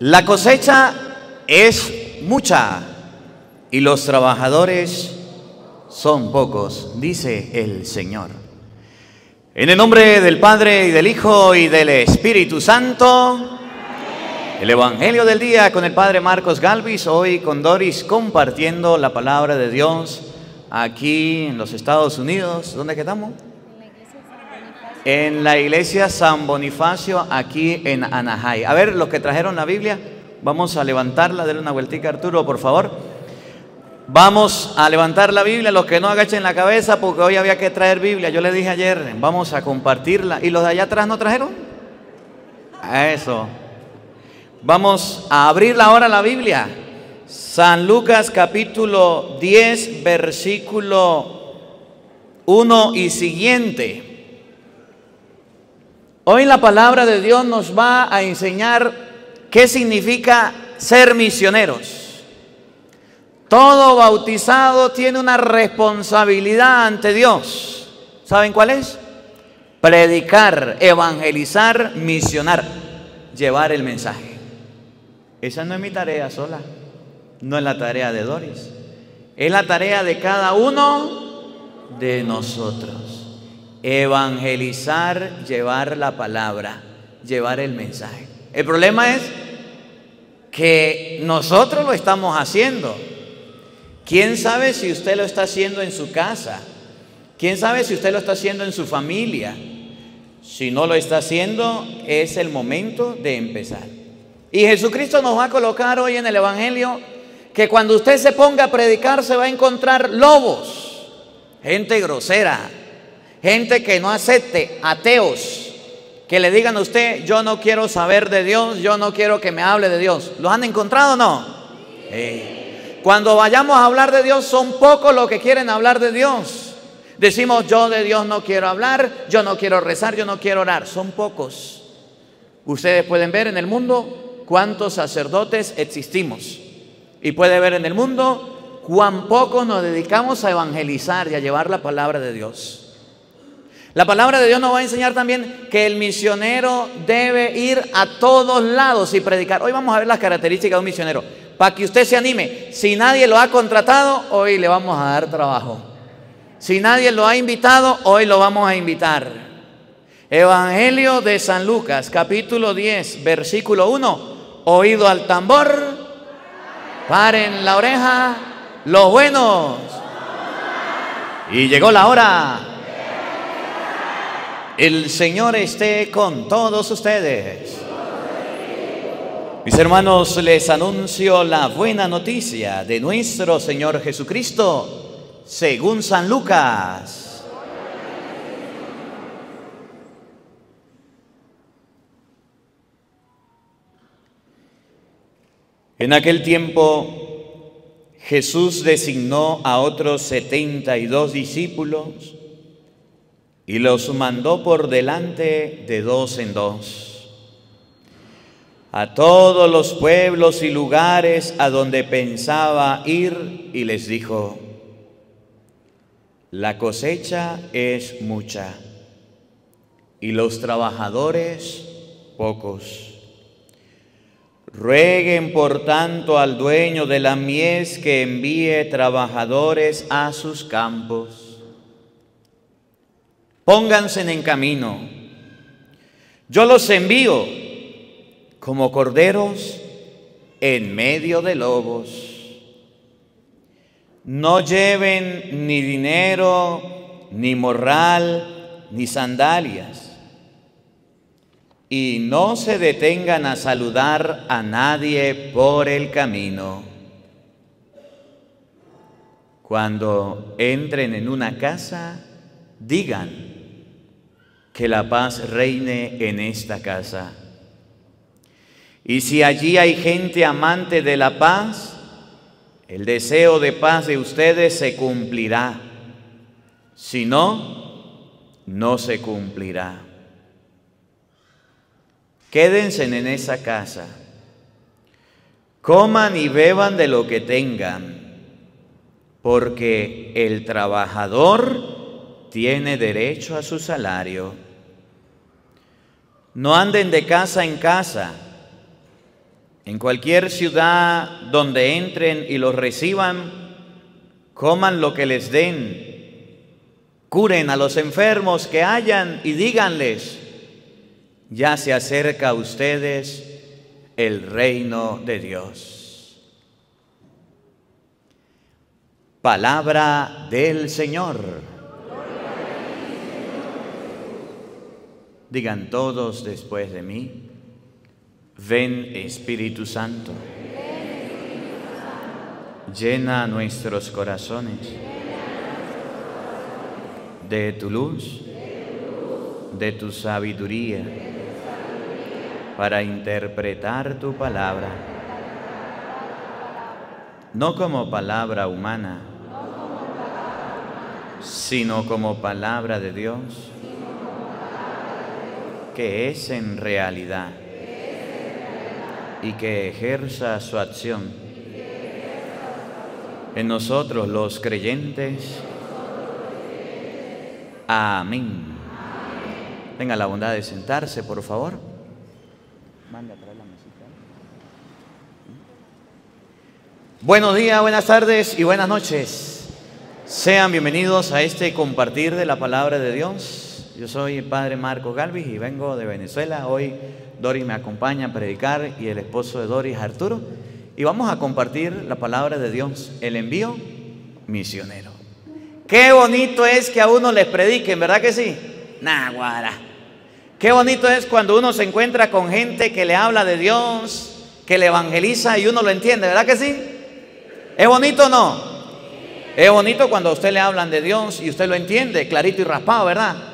La cosecha es mucha y los trabajadores son pocos, dice el Señor. En el nombre del Padre y del Hijo y del Espíritu Santo, el Evangelio del día con el Padre Marcos Galvis, hoy con Doris compartiendo la palabra de Dios aquí en los Estados Unidos. ¿Dónde quedamos? En la iglesia San Bonifacio, aquí en Anaheim. A ver, los que trajeron la Biblia, vamos a levantarla, denle una vueltica Arturo, por favor. Vamos a levantar la Biblia, los que no agachen la cabeza, porque hoy había que traer Biblia. Yo les dije ayer, vamos a compartirla. ¿Y los de allá atrás no trajeron? Eso. Vamos a abrir ahora la Biblia. San Lucas capítulo 10, versículo 1 y siguiente. Hoy la palabra de Dios nos va a enseñar qué significa ser misioneros. Todo bautizado tiene una responsabilidad ante Dios. ¿Saben cuál es? Predicar, evangelizar, misionar, llevar el mensaje. Esa no es mi tarea sola, no es la tarea de Doris, es la tarea de cada uno de nosotros. Evangelizar, llevar la palabra, llevar el mensaje. El problema es que nosotros lo estamos haciendo. ¿Quién sabe si usted lo está haciendo en su casa? ¿Quién sabe si usted lo está haciendo en su familia? Si no lo está haciendo, es el momento de empezar. Y Jesucristo nos va a colocar hoy en el Evangelio que cuando usted se ponga a predicar se va a encontrar lobos, gente grosera, gente que no acepte, ateos, que le digan a usted, yo no quiero saber de Dios, yo no quiero que me hable de Dios. ¿Los han encontrado o no? Cuando vayamos a hablar de Dios, son pocos los que quieren hablar de Dios. Decimos, yo de Dios no quiero hablar, yo no quiero rezar, yo no quiero orar. Son pocos. Ustedes pueden ver en el mundo cuántos sacerdotes existimos. Y puede ver en el mundo cuán pocos nos dedicamos a evangelizar y a llevar la palabra de Dios. La palabra de Dios nos va a enseñar también que el misionero debe ir a todos lados y predicar. Hoy vamos a ver las características de un misionero para que usted se anime. Si nadie lo ha contratado, hoy le vamos a dar trabajo. Si nadie lo ha invitado, hoy lo vamos a invitar. Evangelio de San Lucas, capítulo 10, versículo 1. Oído al tambor, paren la oreja, los buenos. Y llegó la hora. El Señor esté con todos ustedes. Mis hermanos, les anuncio la buena noticia de nuestro Señor Jesucristo, según San Lucas. En aquel tiempo Jesús designó a otros setenta y dos discípulos y los mandó por delante de dos en dos a todos los pueblos y lugares a donde pensaba ir y les dijo, la cosecha es mucha y los trabajadores pocos. Rueguen por tanto al dueño de la mies que envíe trabajadores a sus campos. Pónganse en camino. Yo los envío como corderos en medio de lobos. No lleven ni dinero, ni morral, ni sandalias. Y no se detengan a saludar a nadie por el camino. Cuando entren en una casa, digan que la paz reine en esta casa. Y si allí hay gente amante de la paz, el deseo de paz de ustedes se cumplirá. Si no, no se cumplirá. Quédense en esa casa. Coman y beban de lo que tengan, porque el trabajador tiene derecho a su salario. No anden de casa en casa En cualquier ciudad donde entren y los reciban, coman lo que les den, curen a los enfermos que hayan y díganles, ya se acerca a ustedes el reino de Dios. Palabra del Señor. Digan todos después de mí, ven Espíritu Santo, llena nuestros corazones de tu luz, de tu sabiduría, para interpretar tu palabra, no como palabra humana, sino como palabra de Dios que es en realidad y que ejerza su acción en nosotros los creyentes. Amén. Tenga la bondad de sentarse, por favor. Buenos días, buenas tardes y buenas noches. Sean bienvenidos a este compartir de la palabra de Dios. Yo soy el padre Marco Galvis y vengo de Venezuela. Hoy Doris me acompaña a predicar y el esposo de Doris, Arturo. Y vamos a compartir la palabra de Dios, el envío misionero. Qué bonito es que a uno les prediquen, ¿verdad que sí? Naguara. Qué bonito es cuando uno se encuentra con gente que le habla de Dios, que le evangeliza y uno lo entiende, ¿verdad que sí? ¿Es bonito o no? Es bonito cuando a usted le hablan de Dios y usted lo entiende, clarito y raspado, ¿verdad?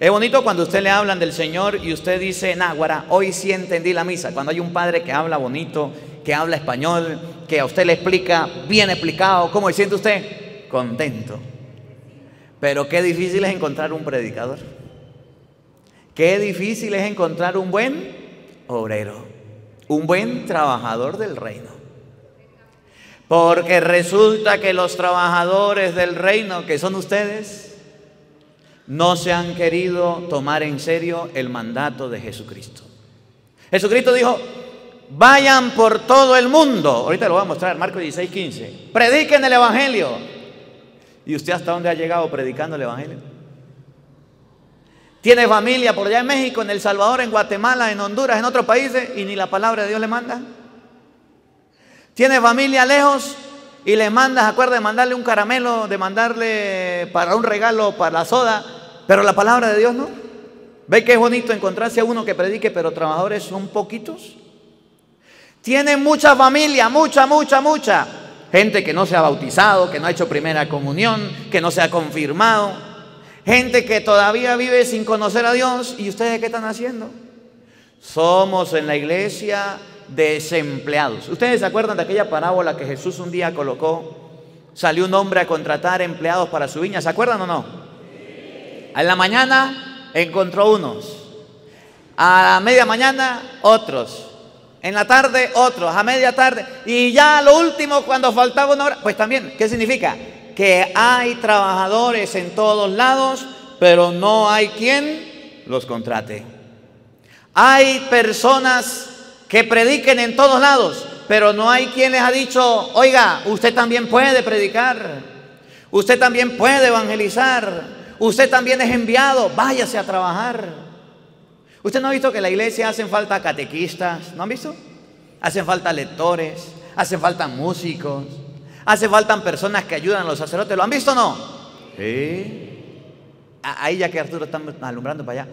Es bonito cuando usted le hablan del Señor y usted dice, Náguara, hoy sí entendí la misa. Cuando hay un padre que habla bonito, que habla español, que a usted le explica bien explicado, ¿cómo se siente usted? Contento. Pero qué difícil es encontrar un predicador. Qué difícil es encontrar un buen obrero, un buen trabajador del reino. Porque resulta que los trabajadores del reino, que son ustedes, no se han querido tomar en serio el mandato de Jesucristo. Jesucristo dijo, vayan por todo el mundo. Ahorita lo voy a mostrar, Marcos 16, 15. Prediquen el Evangelio. ¿Y usted hasta dónde ha llegado predicando el Evangelio? Tiene familia por allá en México, en El Salvador, en Guatemala, en Honduras, en otros países y ni la palabra de Dios le manda. Tiene familia lejos y le mandas, acuerda de mandarle un caramelo, de mandarle para un regalo, para la soda, pero la palabra de Dios no. ¿Ve que es bonito encontrarse a uno que predique, pero trabajadores son poquitos? Tiene mucha familia, mucha, mucha, mucha. Gente que no se ha bautizado, que no ha hecho primera comunión, que no se ha confirmado. Gente que todavía vive sin conocer a Dios. ¿Y ustedes qué están haciendo? Somos en la iglesia desempleados. ¿Ustedes se acuerdan de aquella parábola que Jesús un día colocó? Salió un hombre a contratar empleados para su viña. ¿Se acuerdan o no? En la mañana encontró unos. A media mañana otros. En la tarde otros. A media tarde. Y ya lo último, cuando faltaba una hora, pues también, ¿qué significa? Que hay trabajadores en todos lados, pero no hay quien los contrate. Hay personas que prediquen en todos lados, pero no hay quien les ha dicho, oiga, usted también puede predicar, usted también puede evangelizar, usted también es enviado, váyase a trabajar. ¿Usted no ha visto que en la iglesia hacen falta catequistas? ¿No han visto? Hacen falta lectores, hacen falta músicos, hacen falta personas que ayudan a los sacerdotes. ¿Lo han visto o no? Sí. Ahí ya que Arturo está alumbrando para allá.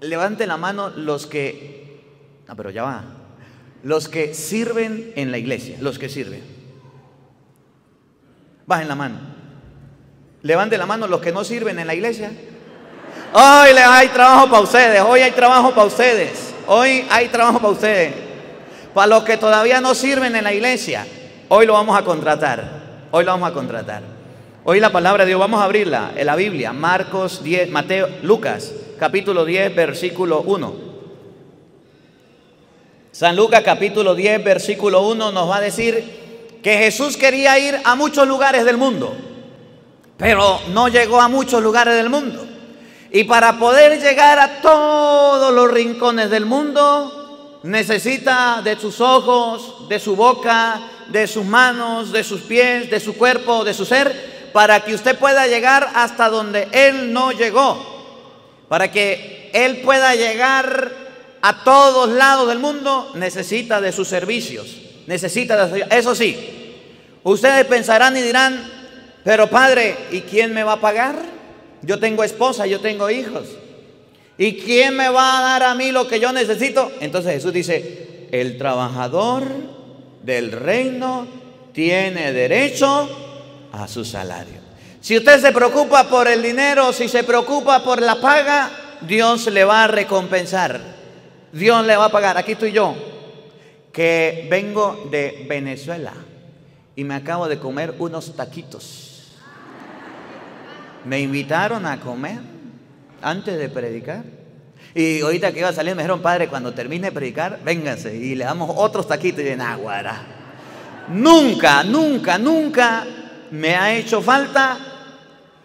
Levanten la mano los que... No, pero ya va. Los que sirven en la iglesia, los que sirven. Bajen la mano. Levanten la mano los que no sirven en la iglesia. Hoy hay trabajo para ustedes, hoy hay trabajo para ustedes, hoy hay trabajo para ustedes. Para los que todavía no sirven en la iglesia, hoy lo vamos a contratar, hoy lo vamos a contratar. Hoy la palabra de Dios, vamos a abrirla en la Biblia, Marcos 10, Mateo, Lucas, capítulo 10, versículo 1. San Lucas capítulo 10, versículo 1 nos va a decir que Jesús quería ir a muchos lugares del mundo, pero no llegó a muchos lugares del mundo. Y para poder llegar a todos los rincones del mundo, necesita de sus ojos, de su boca, de sus manos, de sus pies, de su cuerpo, de su ser, para que usted pueda llegar hasta donde Él no llegó. Para que Él pueda llegar a todos lados del mundo, necesita de sus servicios. Necesita de Eso sí, ustedes pensarán y dirán, pero Padre, ¿y quién me va a pagar? Yo tengo esposa, yo tengo hijos. ¿Y quién me va a dar a mí lo que yo necesito? Entonces Jesús dice, el trabajador del reino tiene derecho a su salario. Si usted se preocupa por el dinero, si se preocupa por la paga, Dios le va a recompensar. Dios le va a pagar. Aquí estoy yo, que vengo de Venezuela y me acabo de comer unos taquitos. Me invitaron a comer antes de predicar. Y ahorita que iba a salir me dijeron, padre, cuando termine de predicar, vénganse y le damos otros taquitos y de Naguara. Nunca, nunca, nunca me ha hecho falta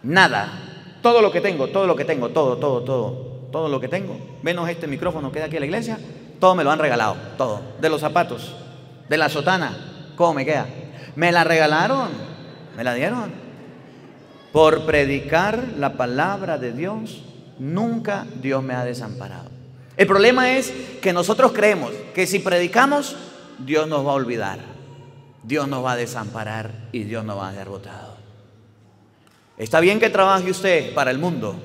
nada. Todo lo que tengo, todo lo que tengo, todo, todo, todo, todo lo que tengo, menos este micrófono que queda aquí en la iglesia, todo me lo han regalado, todo. De los zapatos, de la sotana, ¿cómo me queda? Me la regalaron, me la dieron. Por predicar la palabra de Dios Nunca Dios me ha desamparado. El problema es que nosotros creemos que si predicamos, Dios nos va a olvidar, Dios nos va a desamparar y Dios nos va a dejar botado. Está bien que trabaje usted para el mundo,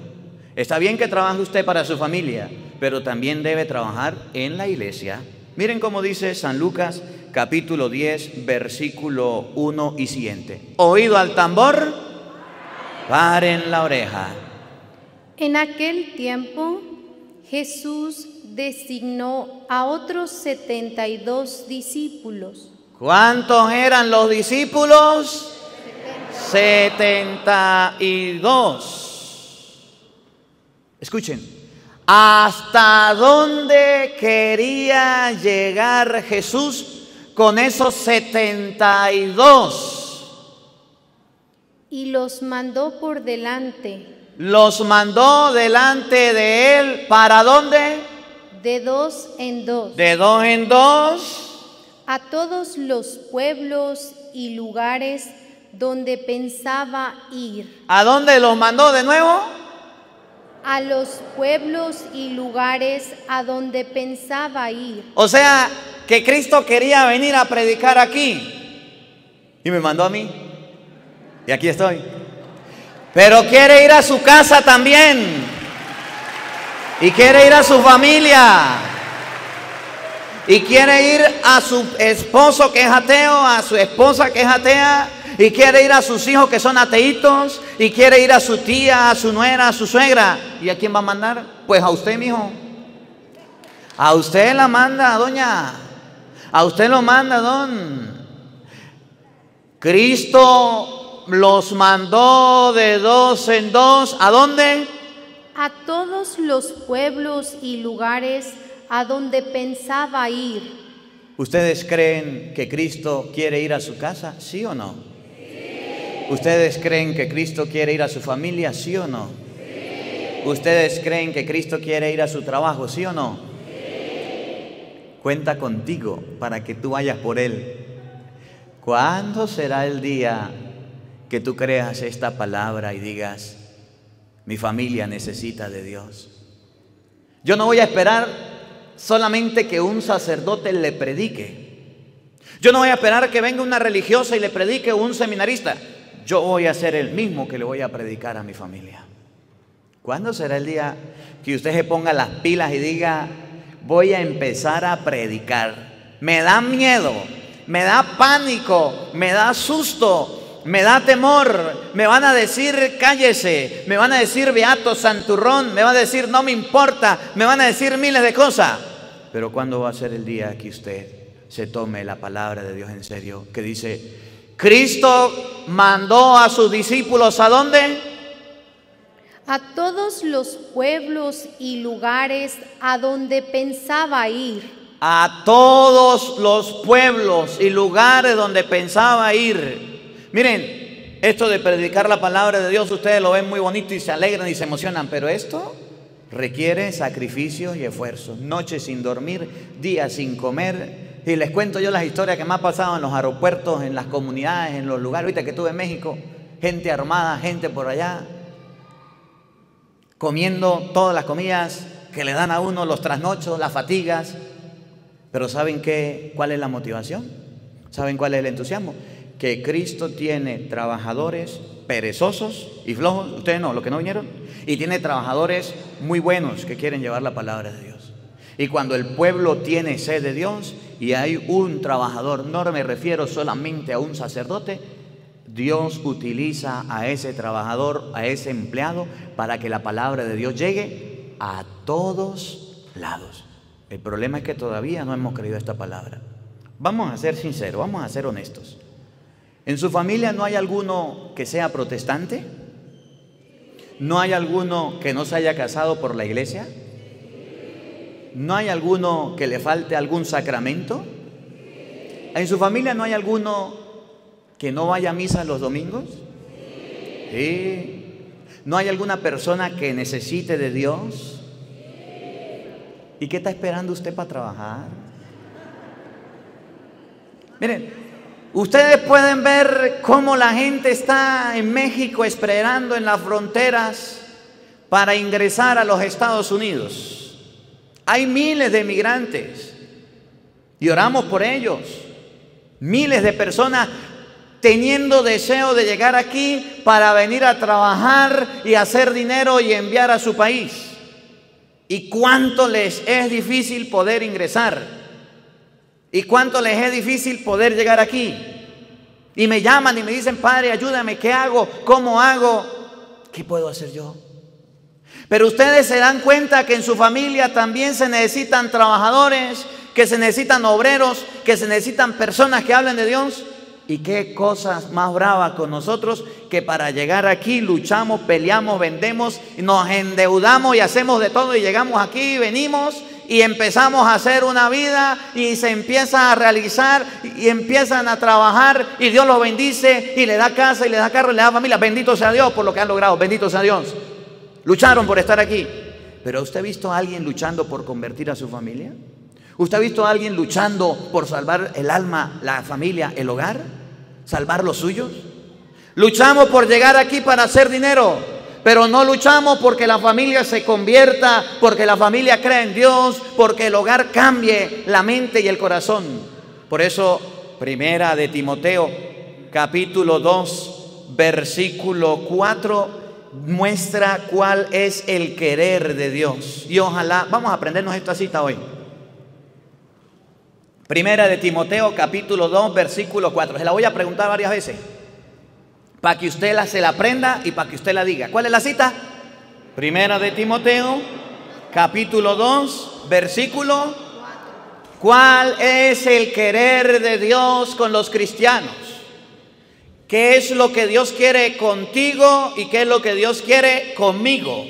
está bien que trabaje usted para su familia, pero también debe trabajar en la iglesia. Miren cómo dice San Lucas capítulo 10, versículo 1 y siguiente. Oído al tambor, paren la oreja. En aquel tiempo Jesús designó a otros setenta y dos discípulos. ¿Cuántos eran los discípulos? Setenta y dos. Escuchen, ¿hasta dónde quería llegar Jesús con esos setenta y dos? Y los mandó por delante los mandó delante de él. ¿Para dónde? De dos en dos. De dos en dos. A todos los pueblos y lugares donde pensaba ir. ¿A dónde los mandó de nuevo? A los pueblos y lugares a donde pensaba ir. O sea, que Cristo quería venir a predicar aquí. Y me mandó a mí. Y aquí estoy. Pero quiere ir a su casa también. Y quiere ir a su familia. Y quiere ir a su esposo que es ateo, a su esposa que es atea. Y quiere ir a sus hijos que son ateitos. Y quiere ir a su tía, a su nuera, a su suegra. ¿Y a quién va a mandar? Pues a usted, mijo. A usted la manda, doña. A usted lo manda, don. Cristo los mandó de dos en dos. ¿A dónde? A todos los pueblos y lugares a donde pensaba ir. ¿Ustedes creen que Cristo quiere ir a su casa? ¿Sí o no? ¿Ustedes creen que Cristo quiere ir a su familia? ¿Sí o no? ¿Ustedes creen que Cristo quiere ir a su trabajo? ¿Sí o no? Cuenta contigo para que tú vayas por Él. ¿Cuándo será el día que tú creas esta palabra y digas, mi familia necesita de Dios. Yo no voy a esperar solamente que un sacerdote le predique. Yo no voy a esperar que venga una religiosa y le predique un seminarista. Yo voy a ser el mismo que le voy a predicar a mi familia. ¿Cuándo será el día que usted se ponga las pilas y diga, voy a empezar a predicar? Me da miedo, me da pánico, me da susto, me da temor, me van a decir cállese, me van a decir beato santurrón, me van a decir no me importa, me van a decir miles de cosas. Pero ¿cuándo va a ser el día que usted se tome la palabra de Dios en serio? Que dice, Cristo mandó a sus discípulos a dónde? A todos los pueblos y lugares a donde pensaba ir. A todos los pueblos y lugares donde pensaba ir. Miren, esto de predicar la palabra de Dios, ustedes lo ven muy bonito y se alegran y se emocionan, pero esto, requiere sacrificios y esfuerzos, noches sin dormir, días sin comer. Y les cuento yo las historias que me ha pasado en los aeropuertos, en las comunidades, en los lugares. Ahorita que estuve en México, gente armada, gente por allá, comiendo todas las comidas que le dan a uno, los trasnochos, las fatigas. Pero ¿saben qué? ¿Cuál es la motivación? ¿Saben cuál es el entusiasmo? Que Cristo tiene trabajadores perezosos y flojos, ustedes no, los que no vinieron, y tiene trabajadores muy buenos que quieren llevar la palabra de Dios. Y cuando el pueblo tiene sed de Dios y hay un trabajador, no me refiero solamente a un sacerdote, Dios utiliza a ese trabajador, a ese empleado, para que la palabra de Dios llegue a todos lados. El problema es que todavía no hemos creído esta palabra. Vamos a ser sinceros, vamos a ser honestos. ¿En su familia no hay alguno que sea protestante? ¿No hay alguno que no se haya casado por la iglesia? ¿No hay alguno que le falte algún sacramento? ¿En su familia no hay alguno que no vaya a misa los domingos? Sí. ¿No hay alguna persona que necesite de Dios? ¿Y qué está esperando usted para trabajar? Miren, ustedes pueden ver cómo la gente está en México esperando en las fronteras para ingresar a los Estados Unidos. Hay miles de migrantes y oramos por ellos. Miles de personas teniendo deseo de llegar aquí para venir a trabajar y hacer dinero y enviar a su país. ¿Y cuánto les es difícil poder ingresar? ¿Y cuánto les es difícil poder llegar aquí? Y me llaman y me dicen, Padre, ayúdame, ¿qué hago? ¿Cómo hago? ¿Qué puedo hacer yo? Pero ustedes se dan cuenta que en su familia también se necesitan trabajadores, que se necesitan obreros, que se necesitan personas que hablen de Dios. Y qué cosas más bravas con nosotros que para llegar aquí luchamos, peleamos, vendemos, nos endeudamos y hacemos de todo y llegamos aquí, venimos y empezamos a hacer una vida y se empieza a realizar y empiezan a trabajar y Dios los bendice y le da casa y le da carro y le da familia. Bendito sea Dios por lo que han logrado, bendito sea Dios. Lucharon por estar aquí. Pero ¿usted ha visto a alguien luchando por convertir a su familia? ¿Usted ha visto a alguien luchando por salvar el alma, la familia, el hogar? ¿Salvar los suyos? Luchamos por llegar aquí para hacer dinero. Pero no luchamos porque la familia se convierta, porque la familia crea en Dios, porque el hogar cambie la mente y el corazón. Por eso, primera de Timoteo, capítulo 2, versículo 4, muestra cuál es el querer de Dios. Y ojalá, vamos a aprendernos esta cita hoy. Primera de Timoteo, capítulo 2, versículo 4. Se la voy a preguntar varias veces para que usted la, se la aprenda y para que usted la diga. ¿Cuál es la cita? Primera de Timoteo, capítulo 2, versículo. ¿Cuál es el querer de Dios con los cristianos? ¿Qué es lo que Dios quiere contigo y qué es lo que Dios quiere conmigo?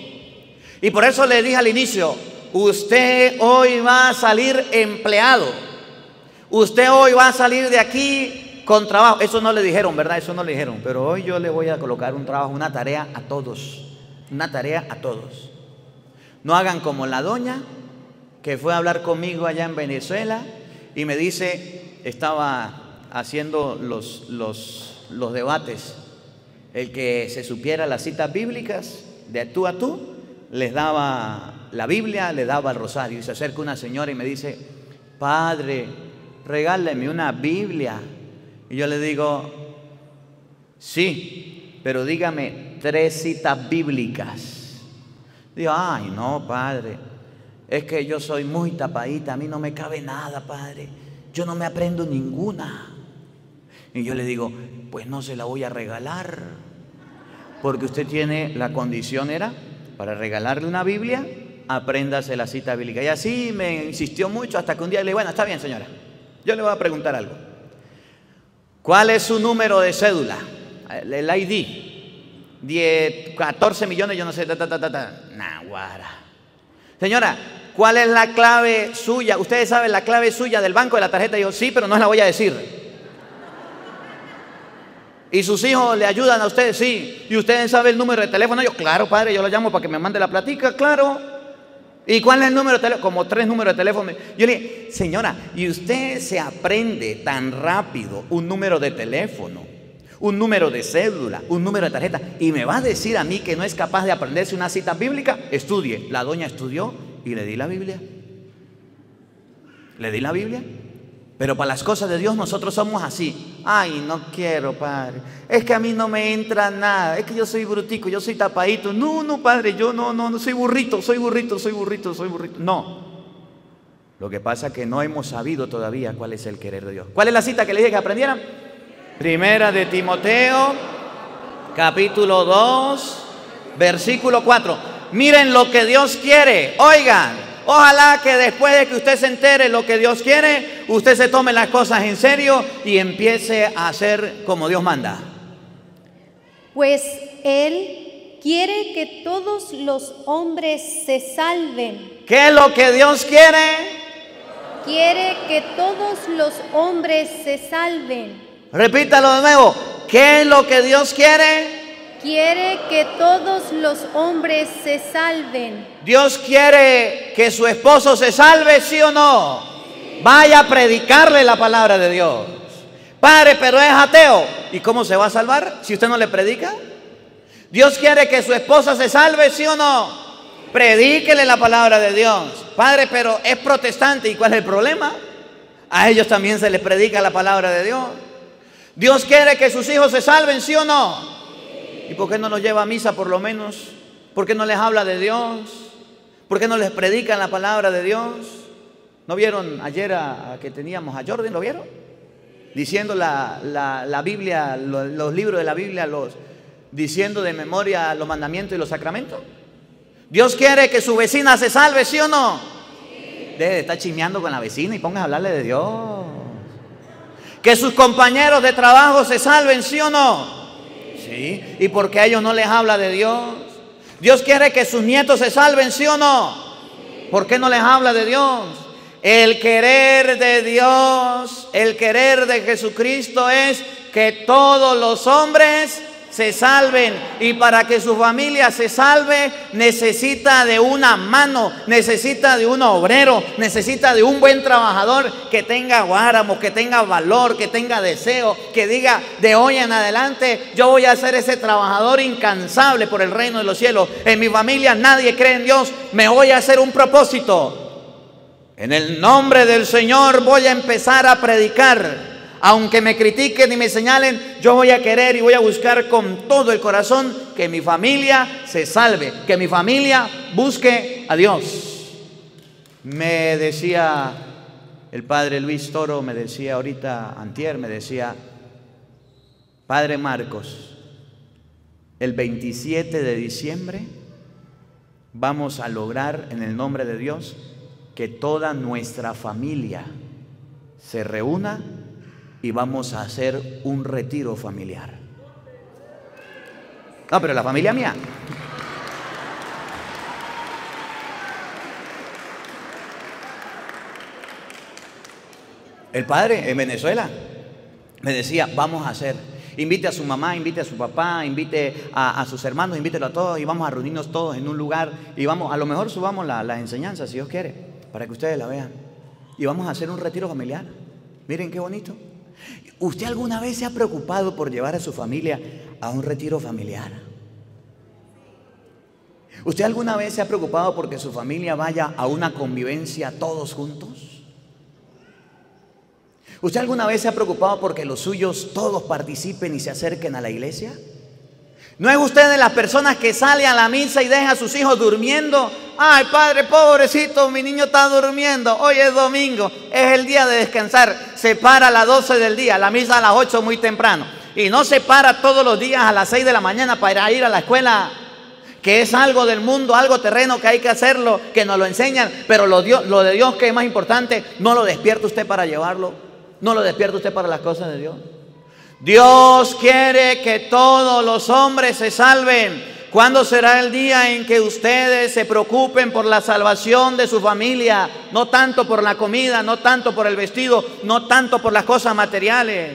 Y por eso le dije al inicio, usted hoy va a salir empleado. Usted hoy va a salir de aquí con trabajo. Eso no le dijeron, ¿verdad? Eso no le dijeron. Pero hoy yo le voy a colocar un trabajo, una tarea a todos. Una tarea a todos. No hagan como la doña que fue a hablar conmigo allá en Venezuela y me dice, estaba haciendo los, los, los debates, el que se supiera las citas bíblicas de tú a tú, les daba la Biblia, le daba el rosario. Y se acerca una señora y me dice, Padre, regáleme una Biblia. Y yo le digo, sí, pero dígame tres citas bíblicas. Digo, ay, no, padre, es que yo soy muy tapadita, a mí no me cabe nada, padre. Yo no me aprendo ninguna. Y yo le digo, pues no se la voy a regalar, porque usted tiene la condición, era, para regalarle una Biblia, apréndase la cita bíblica. Y así me insistió mucho hasta que un día le dije, bueno, está bien, señora, yo le voy a preguntar algo. ¿Cuál es su número de cédula? El ID. 14 millones, yo no sé. Ta, ta, ta, Señora, ¿cuál es la clave suya? Ustedes saben la clave suya del banco de la tarjeta. yo, sí, pero no la voy a decir. ¿Y sus hijos le ayudan a ustedes? Sí. ¿Y ustedes saben el número de teléfono? Yo, claro, padre, yo lo llamo para que me mande la platica, claro. ¿Y cuál es el número de teléfono? Como tres números de teléfono. Yo le dije, señora, ¿y usted se aprende tan rápido un número de teléfono, un número de cédula, un número de tarjeta? Y me va a decir a mí que no es capaz de aprenderse una cita bíblica? Estudie. La doña estudió y le di la Biblia. Le di la Biblia. Pero para las cosas de Dios nosotros somos así. Ay, no quiero, Padre. Es que a mí no me entra nada. Es que yo soy brutico, yo soy tapadito. No, no, Padre, yo no, no, no soy burrito, soy burrito, soy burrito, soy burrito. No. Lo que pasa es que no hemos sabido todavía cuál es el querer de Dios. ¿Cuál es la cita que le dije que aprendieran? Primera de Timoteo, capítulo 2, versículo 4. Miren lo que Dios quiere. Oigan, Ojalá que después de que usted se entere lo que Dios quiere, usted se tome las cosas en serio y empiece a hacer como Dios manda. Pues Él quiere que todos los hombres se salven. ¿Qué es lo que Dios quiere? Quiere que todos los hombres se salven. Repítalo de nuevo. ¿Qué es lo que Dios quiere? Quiere que todos los hombres se salven. Dios quiere que su esposo se salve, sí o no. Vaya a predicarle la palabra de Dios. Padre, pero es ateo. ¿Y cómo se va a salvar si usted no le predica? Dios quiere que su esposa se salve, sí o no. Predíquele la palabra de Dios. Padre, pero es protestante. ¿Y cuál es el problema? A ellos también se les predica la palabra de Dios. Dios quiere que sus hijos se salven, sí o no. ¿Y por qué no los lleva a misa por lo menos? ¿Por qué no les habla de Dios? ¿Por qué no les predican la palabra de Dios? ¿No vieron ayer a, que teníamos a Jordan? ¿Lo vieron? Diciendo la, Biblia, los, libros de la Biblia, los, diciendo de memoria los mandamientos y los sacramentos. Dios quiere que su vecina se salve, ¿sí o no? Debe de estar chismeando con la vecina y ponga a hablarle de Dios. Que sus compañeros de trabajo se salven, ¿sí o no? ¿Y porque a ellos no les habla de Dios? Dios quiere que sus nietos se salven, ¿sí o no? ¿Por qué no les habla de Dios? El querer de Dios, el querer de Jesucristo es que todos los hombres se salven. Y para que su familia se salve, necesita de una mano, necesita de un obrero, necesita de un buen trabajador que tenga guáramo, que tenga valor, que tenga deseo, que diga de hoy en adelante, yo voy a ser ese trabajador incansable por el reino de los cielos. En mi familia nadie cree en Dios, me voy a hacer un propósito. En el nombre del Señor voy a empezar a predicar aunque me critiquen y me señalen, yo voy a querer y voy a buscar con todo el corazón que mi familia se salve, que mi familia busque a Dios. Me decía el padre Luis Toro, me decía ahorita, antier, me decía, Padre Marcos, el 27 de diciembre vamos a lograr en el nombre de Dios que toda nuestra familia se reúna y vamos a hacer un retiro familiar. No, pero la familia mía. El padre en Venezuela me decía, vamos a hacer, invite a su mamá, invite a su papá, invite a, sus hermanos, invítelo a todos y vamos a reunirnos todos en un lugar y vamos, a lo mejor subamos las la enseñanzas si Dios quiere, para que ustedes la vean. Y vamos a hacer un retiro familiar. Miren qué bonito. ¿Usted alguna vez se ha preocupado por llevar a su familia a un retiro familiar? ¿Usted alguna vez se ha preocupado porque su familia vaya a una convivencia todos juntos? ¿Usted alguna vez se ha preocupado porque los suyos todos participen y se acerquen a la iglesia? ¿No es usted de las personas que sale a la misa y deja a sus hijos durmiendo? Ay, padre, pobrecito, mi niño está durmiendo. Hoy es domingo, es el día de descansar. Se para a las 12 del día, la misa a las 8 muy temprano. Y no se para todos los días a las 6 de la mañana para ir a la escuela, que es algo del mundo, algo terreno que hay que hacerlo, que nos lo enseñan. Pero lo, lo de Dios que es más importante, no lo despierta usted para llevarlo. No lo despierta usted para las cosas de Dios. Dios quiere que todos los hombres se salven. ¿Cuándo será el día en que ustedes se preocupen por la salvación de su familia? No tanto por la comida, no tanto por el vestido, no tanto por las cosas materiales.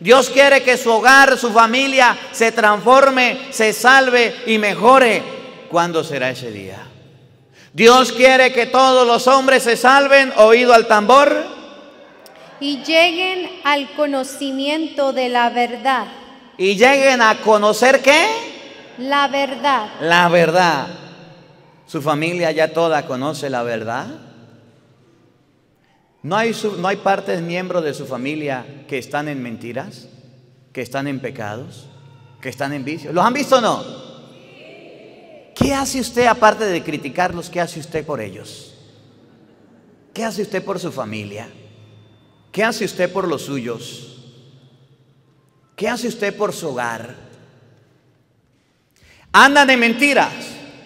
Dios quiere que su hogar, su familia se transforme, se salve y mejore. ¿Cuándo será ese día? Dios quiere que todos los hombres se salven, oído al tambor, y lleguen al conocimiento de la verdad. y lleguen a conocer qué? La verdad. La verdad. ¿Su familia ya toda conoce la verdad? ¿No hay, su- no hay partes miembros de su familia que están en mentiras? ¿Que están en pecados? ¿Que están en vicios? ¿Los han visto o no? ¿Qué hace usted aparte de criticarlos? ¿Qué hace usted por ellos? ¿Qué hace usted por su familia? ¿Qué hace usted por los suyos? ¿Qué hace usted por su hogar? Andan en mentiras,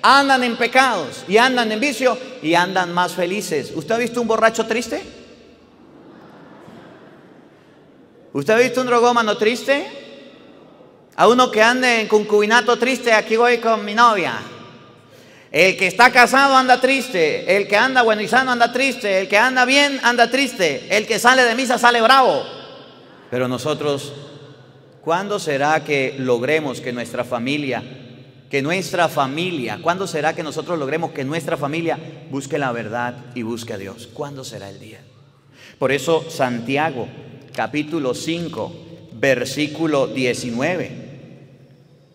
andan en pecados y andan en vicio y andan más felices. ¿Usted ha visto un borracho triste? ¿Usted ha visto un drogómano triste? A uno que ande en concubinato triste, aquí voy con mi novia. El que está casado anda triste, el que anda bueno y sano anda triste, el que anda bien anda triste, el que sale de misa sale bravo. Pero nosotros, ¿cuándo será que logremos que nuestra familia, que nuestra familia, cuándo será que nosotros logremos que nuestra familia busque la verdad y busque a Dios? ¿Cuándo será el día? Por eso Santiago, capítulo 5, versículo 19.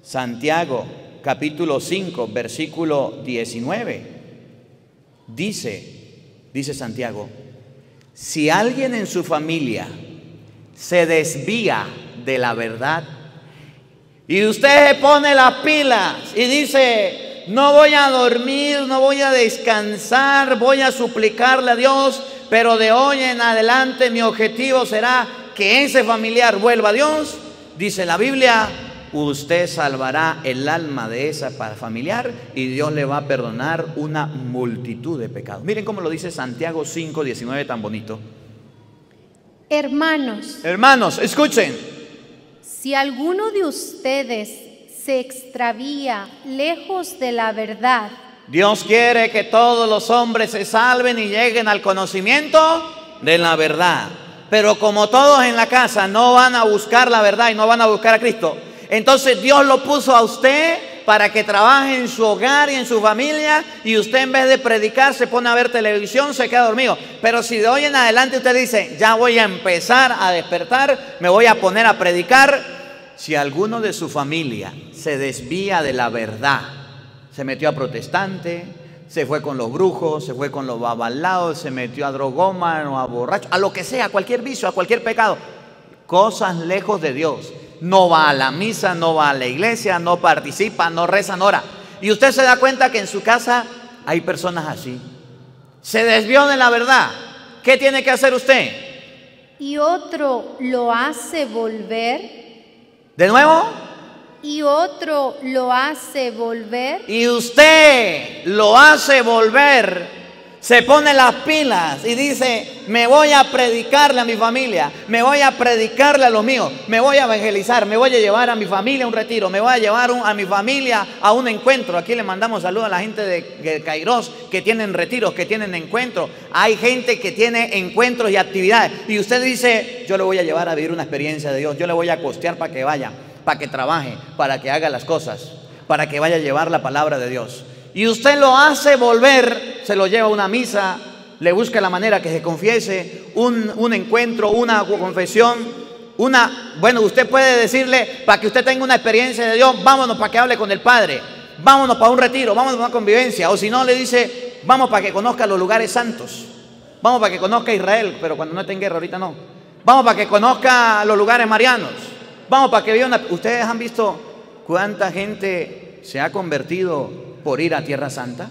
Santiago, capítulo 5, versículo 19. Dice, dice Santiago, si alguien en su familia se desvía de la verdad y usted se pone las pilas y dice, no voy a dormir, no voy a descansar, voy a suplicarle a Dios, pero de hoy en adelante mi objetivo será que ese familiar vuelva a Dios, dice la Biblia, usted salvará el alma de esa familiar y Dios le va a perdonar una multitud de pecados. Miren cómo lo dice Santiago 5, 19 tan bonito. Hermanos, Hermanos, escuchen. si alguno de ustedes se extravía lejos de la verdad Dios quiere que todos los hombres se salven y lleguen al conocimiento de la verdad. Pero como todos en la casa no van a buscar la verdad y no van a buscar a Cristo, entonces Dios lo puso a usted para que trabaje en su hogar y en su familia y usted en vez de predicar se pone a ver televisión, se queda dormido. Pero si de hoy en adelante usted dice, ya voy a empezar a despertar, me voy a poner a predicar, si alguno de su familia se desvía de la verdad, se metió a protestante, se fue con los brujos, se fue con los babalaos, se metió a drogómano, a borracho, a lo que sea, a cualquier vicio, a cualquier pecado. Cosas lejos de Dios. No va a la misa, no va a la iglesia, no participa, no reza, no ora. Y usted se da cuenta que en su casa hay personas así. Se desvió de la verdad. ¿Qué tiene que hacer usted? y otro lo hace volver ¿De nuevo? y otro lo hace volver, y usted lo hace volver, se pone las pilas y dice, me voy a predicarle a mi familia, me voy a predicarle a los míos, me voy a evangelizar, me voy a llevar a mi familia a un retiro, me voy a llevar a mi familia a un encuentro. Aquí le mandamos saludos a la gente de, de Kairos que tienen retiros, que tienen encuentros. Hay gente que tiene encuentros y actividades. Y usted dice, yo le voy a llevar a vivir una experiencia de Dios, yo le voy a costear para que vaya para que trabaje, para que haga las cosas, para que vaya a llevar la palabra de Dios. Y usted lo hace volver, se lo lleva a una misa, le busca la manera que se confiese, un, un encuentro, una confesión, una, bueno, usted puede decirle, para que usted tenga una experiencia de Dios, vámonos para que hable con el Padre, vámonos para un retiro, vámonos para una convivencia, o si no le dice, vamos para que conozca los lugares santos, vamos para que conozca Israel, pero cuando no esté en guerra, ahorita no, vamos para que conozca los lugares marianos, Vamos para que vean, una- ustedes han visto cuánta gente se ha convertido por ir a Tierra Santa.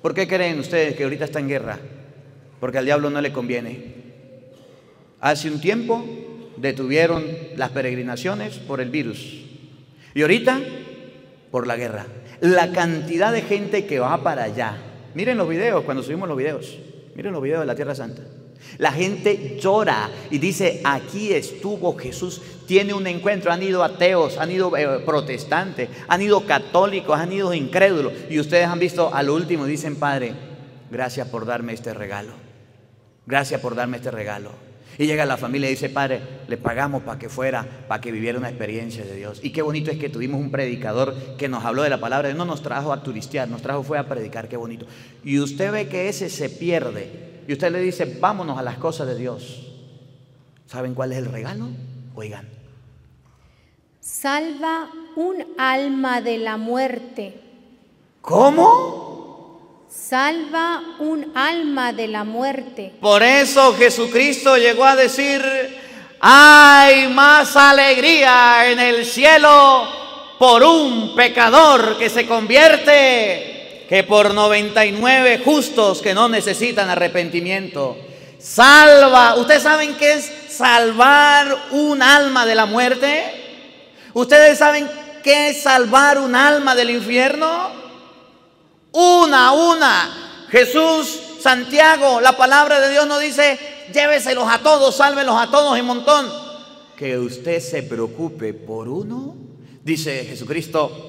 ¿Por qué creen ustedes que ahorita está en guerra? Porque al diablo no le conviene. Hace un tiempo detuvieron las peregrinaciones por el virus y ahorita por la guerra. La cantidad de gente que va para allá. Miren los videos, cuando subimos los videos. Miren los videos de la Tierra Santa. La gente llora y dice, aquí estuvo Jesús, tiene un encuentro. Han ido ateos, han ido eh, protestantes, han ido católicos, han ido incrédulos. Y ustedes han visto a lo último, dicen, Padre, gracias por darme este regalo. Gracias por darme este regalo. Y llega la familia y dice, Padre, le pagamos para que fuera, para que viviera una experiencia de Dios. Y qué bonito es que tuvimos un predicador que nos habló de la palabra, no nos trajo a turistear, nos trajo fue a predicar, qué bonito. Y usted ve que ese se pierde y usted le dice, vámonos a las cosas de Dios. ¿Saben cuál es el regalo? Oigan. Salva un alma de la muerte. ¿Cómo? Salva un alma de la muerte. Por eso Jesucristo llegó a decir, hay más alegría en el cielo por un pecador que se convierte que por 99 justos que no necesitan arrepentimiento. Salva, ¿ustedes saben qué es salvar un alma de la muerte? ¿Ustedes saben qué es salvar un alma del infierno? Una, una. Jesús, Santiago, la palabra de Dios nos dice, lléveselos a todos, sálvelos a todos y montón. Que usted se preocupe por uno, dice Jesucristo,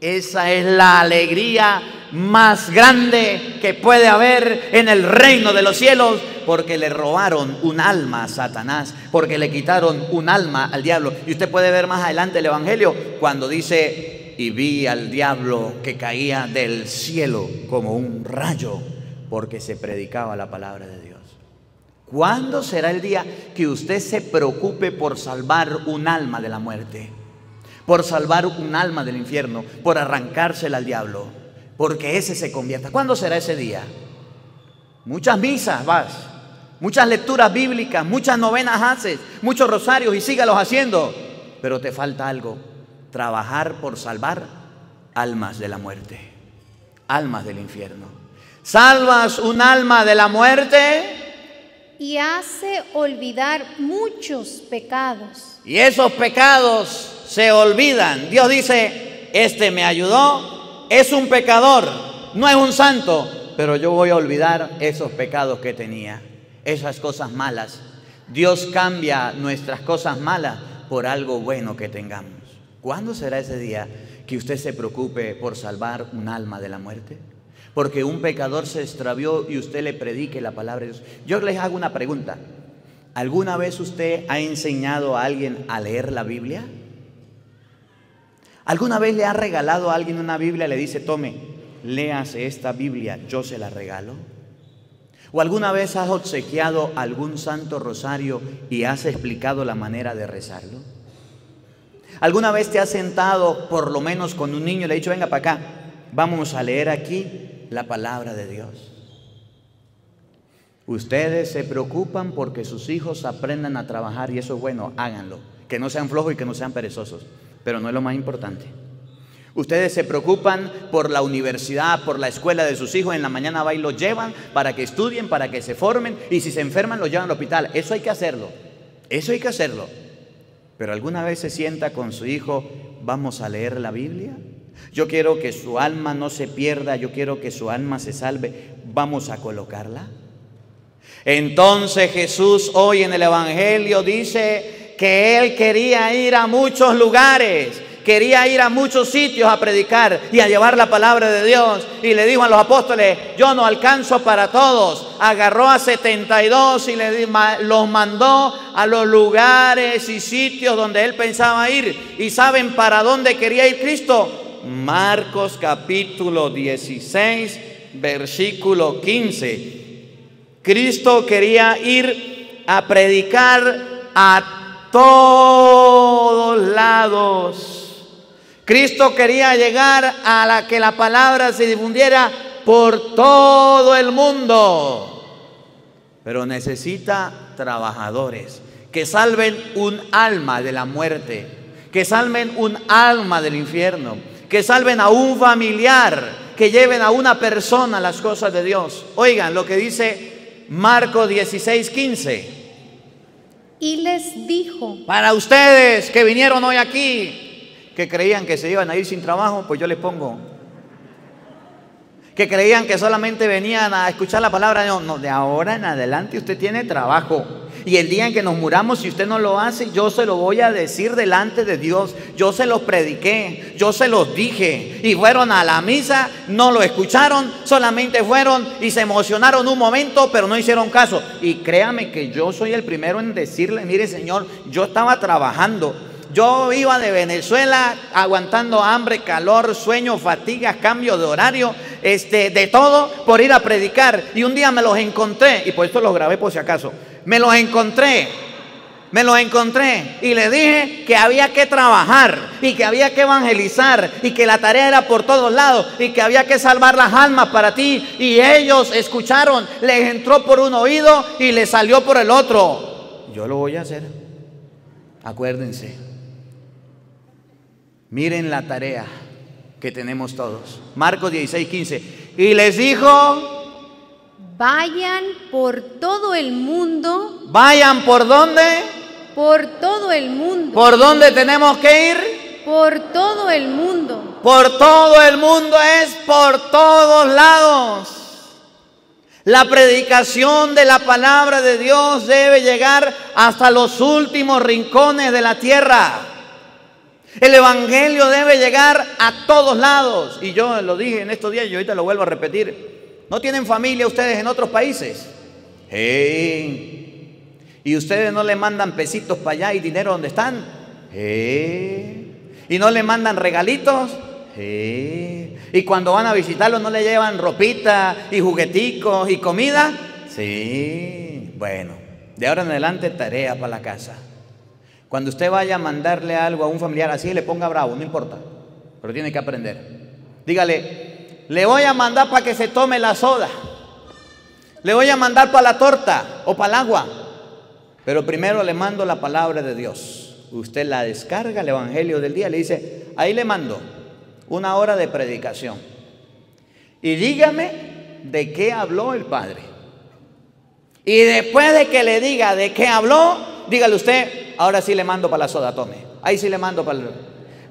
esa es la alegría más grande que puede haber en el reino de los cielos, porque le robaron un alma a Satanás, porque le quitaron un alma al diablo. Y usted puede ver más adelante el Evangelio cuando dice, y vi al diablo que caía del cielo como un rayo, porque se predicaba la palabra de Dios. ¿Cuándo será el día que usted se preocupe por salvar un alma de la muerte? Por salvar un alma del infierno, por arrancársela al diablo, porque ese se convierta. ¿Cuándo será ese día? Muchas misas vas, muchas lecturas bíblicas, muchas novenas haces, muchos rosarios y sígalos haciendo, pero te falta algo, trabajar por salvar almas de la muerte, almas del infierno. ¿Salvas un alma de la muerte? y hace olvidar muchos pecados. Y esos pecados se olvidan. Dios dice, este me ayudó, es un pecador, no es un santo, pero yo voy a olvidar esos pecados que tenía, esas cosas malas. Dios cambia nuestras cosas malas por algo bueno que tengamos. ¿Cuándo será ese día que usted se preocupe por salvar un alma de la muerte? porque un pecador se extravió y usted le predique la palabra de Dios. Yo les hago una pregunta. ¿Alguna vez usted ha enseñado a alguien a leer la Biblia? ¿Alguna vez le ha regalado a alguien una Biblia y le dice, tome, léase esta Biblia, yo se la regalo? ¿O alguna vez has obsequiado algún santo rosario y has explicado la manera de rezarlo? ¿Alguna vez te has sentado por lo menos con un niño y le has dicho, venga para acá, vamos a leer aquí la palabra de Dios. Ustedes se preocupan porque sus hijos aprendan a trabajar y eso es bueno, háganlo. Que no sean flojos y que no sean perezosos, pero no es lo más importante. Ustedes se preocupan por la universidad, por la escuela de sus hijos, en la mañana va y los llevan para que estudien, para que se formen y si se enferman los llevan al hospital. Eso hay que hacerlo, eso hay que hacerlo. Pero alguna vez se sienta con su hijo, vamos a leer la Biblia. Yo quiero que su alma no se pierda, yo quiero que su alma se salve. ¿Vamos a colocarla? Entonces Jesús hoy en el Evangelio dice que él quería ir a muchos lugares, quería ir a muchos sitios a predicar y a llevar la palabra de Dios. Y le dijo a los apóstoles, yo no alcanzo para todos. Agarró a 72 y le, los mandó a los lugares y sitios donde él pensaba ir. ¿Y saben para dónde quería ir Cristo? Marcos capítulo 16, versículo 15. Cristo quería ir a predicar a todos lados. Cristo quería llegar a la que la palabra se difundiera por todo el mundo. Pero necesita trabajadores que salven un alma de la muerte, que salven un alma del infierno, que salven a un familiar, que lleven a una persona las cosas de Dios. Oigan lo que dice Marco 16, 15. Y les dijo, para ustedes que vinieron hoy aquí, que creían que se iban a ir sin trabajo, pues yo les pongo. Que creían que solamente venían a escuchar la palabra, no, no, de ahora en adelante usted tiene trabajo. Y el día en que nos muramos, si usted no lo hace, yo se lo voy a decir delante de Dios. Yo se los prediqué, yo se los dije. Y fueron a la misa, no lo escucharon, solamente fueron y se emocionaron un momento, pero no hicieron caso. Y créame que yo soy el primero en decirle, mire Señor, yo estaba trabajando yo iba de Venezuela aguantando hambre, calor, sueño, fatiga, cambio de horario, este, de todo por ir a predicar. Y un día me los encontré, y por esto los grabé por si acaso. Me los encontré, me los encontré y le dije que había que trabajar y que había que evangelizar y que la tarea era por todos lados y que había que salvar las almas para ti. Y ellos escucharon, les entró por un oído y les salió por el otro. Yo lo voy a hacer. Acuérdense. Miren la tarea que tenemos todos. Marcos 16, 15. Y les dijo, vayan por todo el mundo. Vayan por dónde? Por todo el mundo. ¿Por dónde tenemos que ir? Por todo el mundo. Por todo el mundo es por todos lados. La predicación de la palabra de Dios debe llegar hasta los últimos rincones de la tierra. El Evangelio debe llegar a todos lados. Y yo lo dije en estos días y ahorita lo vuelvo a repetir. ¿No tienen familia ustedes en otros países? ¿Y ustedes no le mandan pesitos para allá y dinero donde están? ¿Y no le mandan regalitos? ¿Y cuando van a visitarlos no le llevan ropita y jugueticos y comida? Sí. Bueno, de ahora en adelante tarea para la casa. Cuando usted vaya a mandarle algo a un familiar así, le ponga bravo, no importa, pero tiene que aprender. Dígale, le voy a mandar para que se tome la soda, le voy a mandar para la torta o para el agua, pero primero le mando la palabra de Dios. Usted la descarga, el Evangelio del día, le dice, ahí le mando una hora de predicación. Y dígame de qué habló el Padre. Y después de que le diga de qué habló, dígale usted, ahora sí le mando para la soda, tome. Ahí sí le mando para el...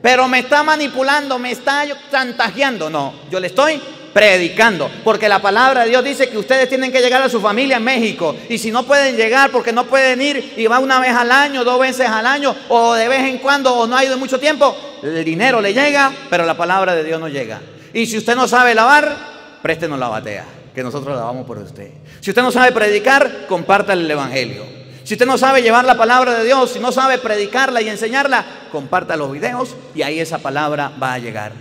Pero me está manipulando, me está chantajeando. No, yo le estoy predicando, porque la palabra de Dios dice que ustedes tienen que llegar a su familia en México. Y si no pueden llegar porque no pueden ir y va una vez al año, dos veces al año, o de vez en cuando, o no ha ido mucho tiempo, el dinero le llega, pero la palabra de Dios no llega. Y si usted no sabe lavar, préstenos la batea, que nosotros lavamos por usted. Si usted no sabe predicar, comparta el Evangelio. Si usted no sabe llevar la palabra de Dios, si no sabe predicarla y enseñarla, comparta los videos y ahí esa palabra va a llegar.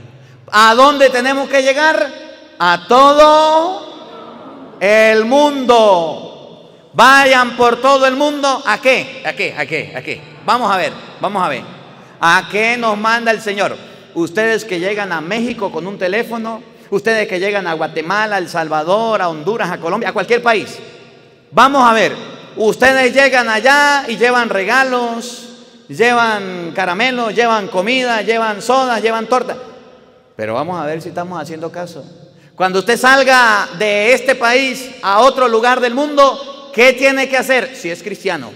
¿A dónde tenemos que llegar? A todo el mundo. Vayan por todo el mundo. ¿A qué? ¿A qué? ¿A qué? ¿A qué? Vamos a ver, vamos a ver. ¿A qué nos manda el Señor? Ustedes que llegan a México con un teléfono, ustedes que llegan a Guatemala, a El Salvador, a Honduras, a Colombia, a cualquier país. Vamos a ver, Ustedes llegan allá y llevan regalos, llevan caramelos, llevan comida, llevan sodas, llevan torta. Pero vamos a ver si estamos haciendo caso. Cuando usted salga de este país a otro lugar del mundo, ¿qué tiene que hacer si es cristiano?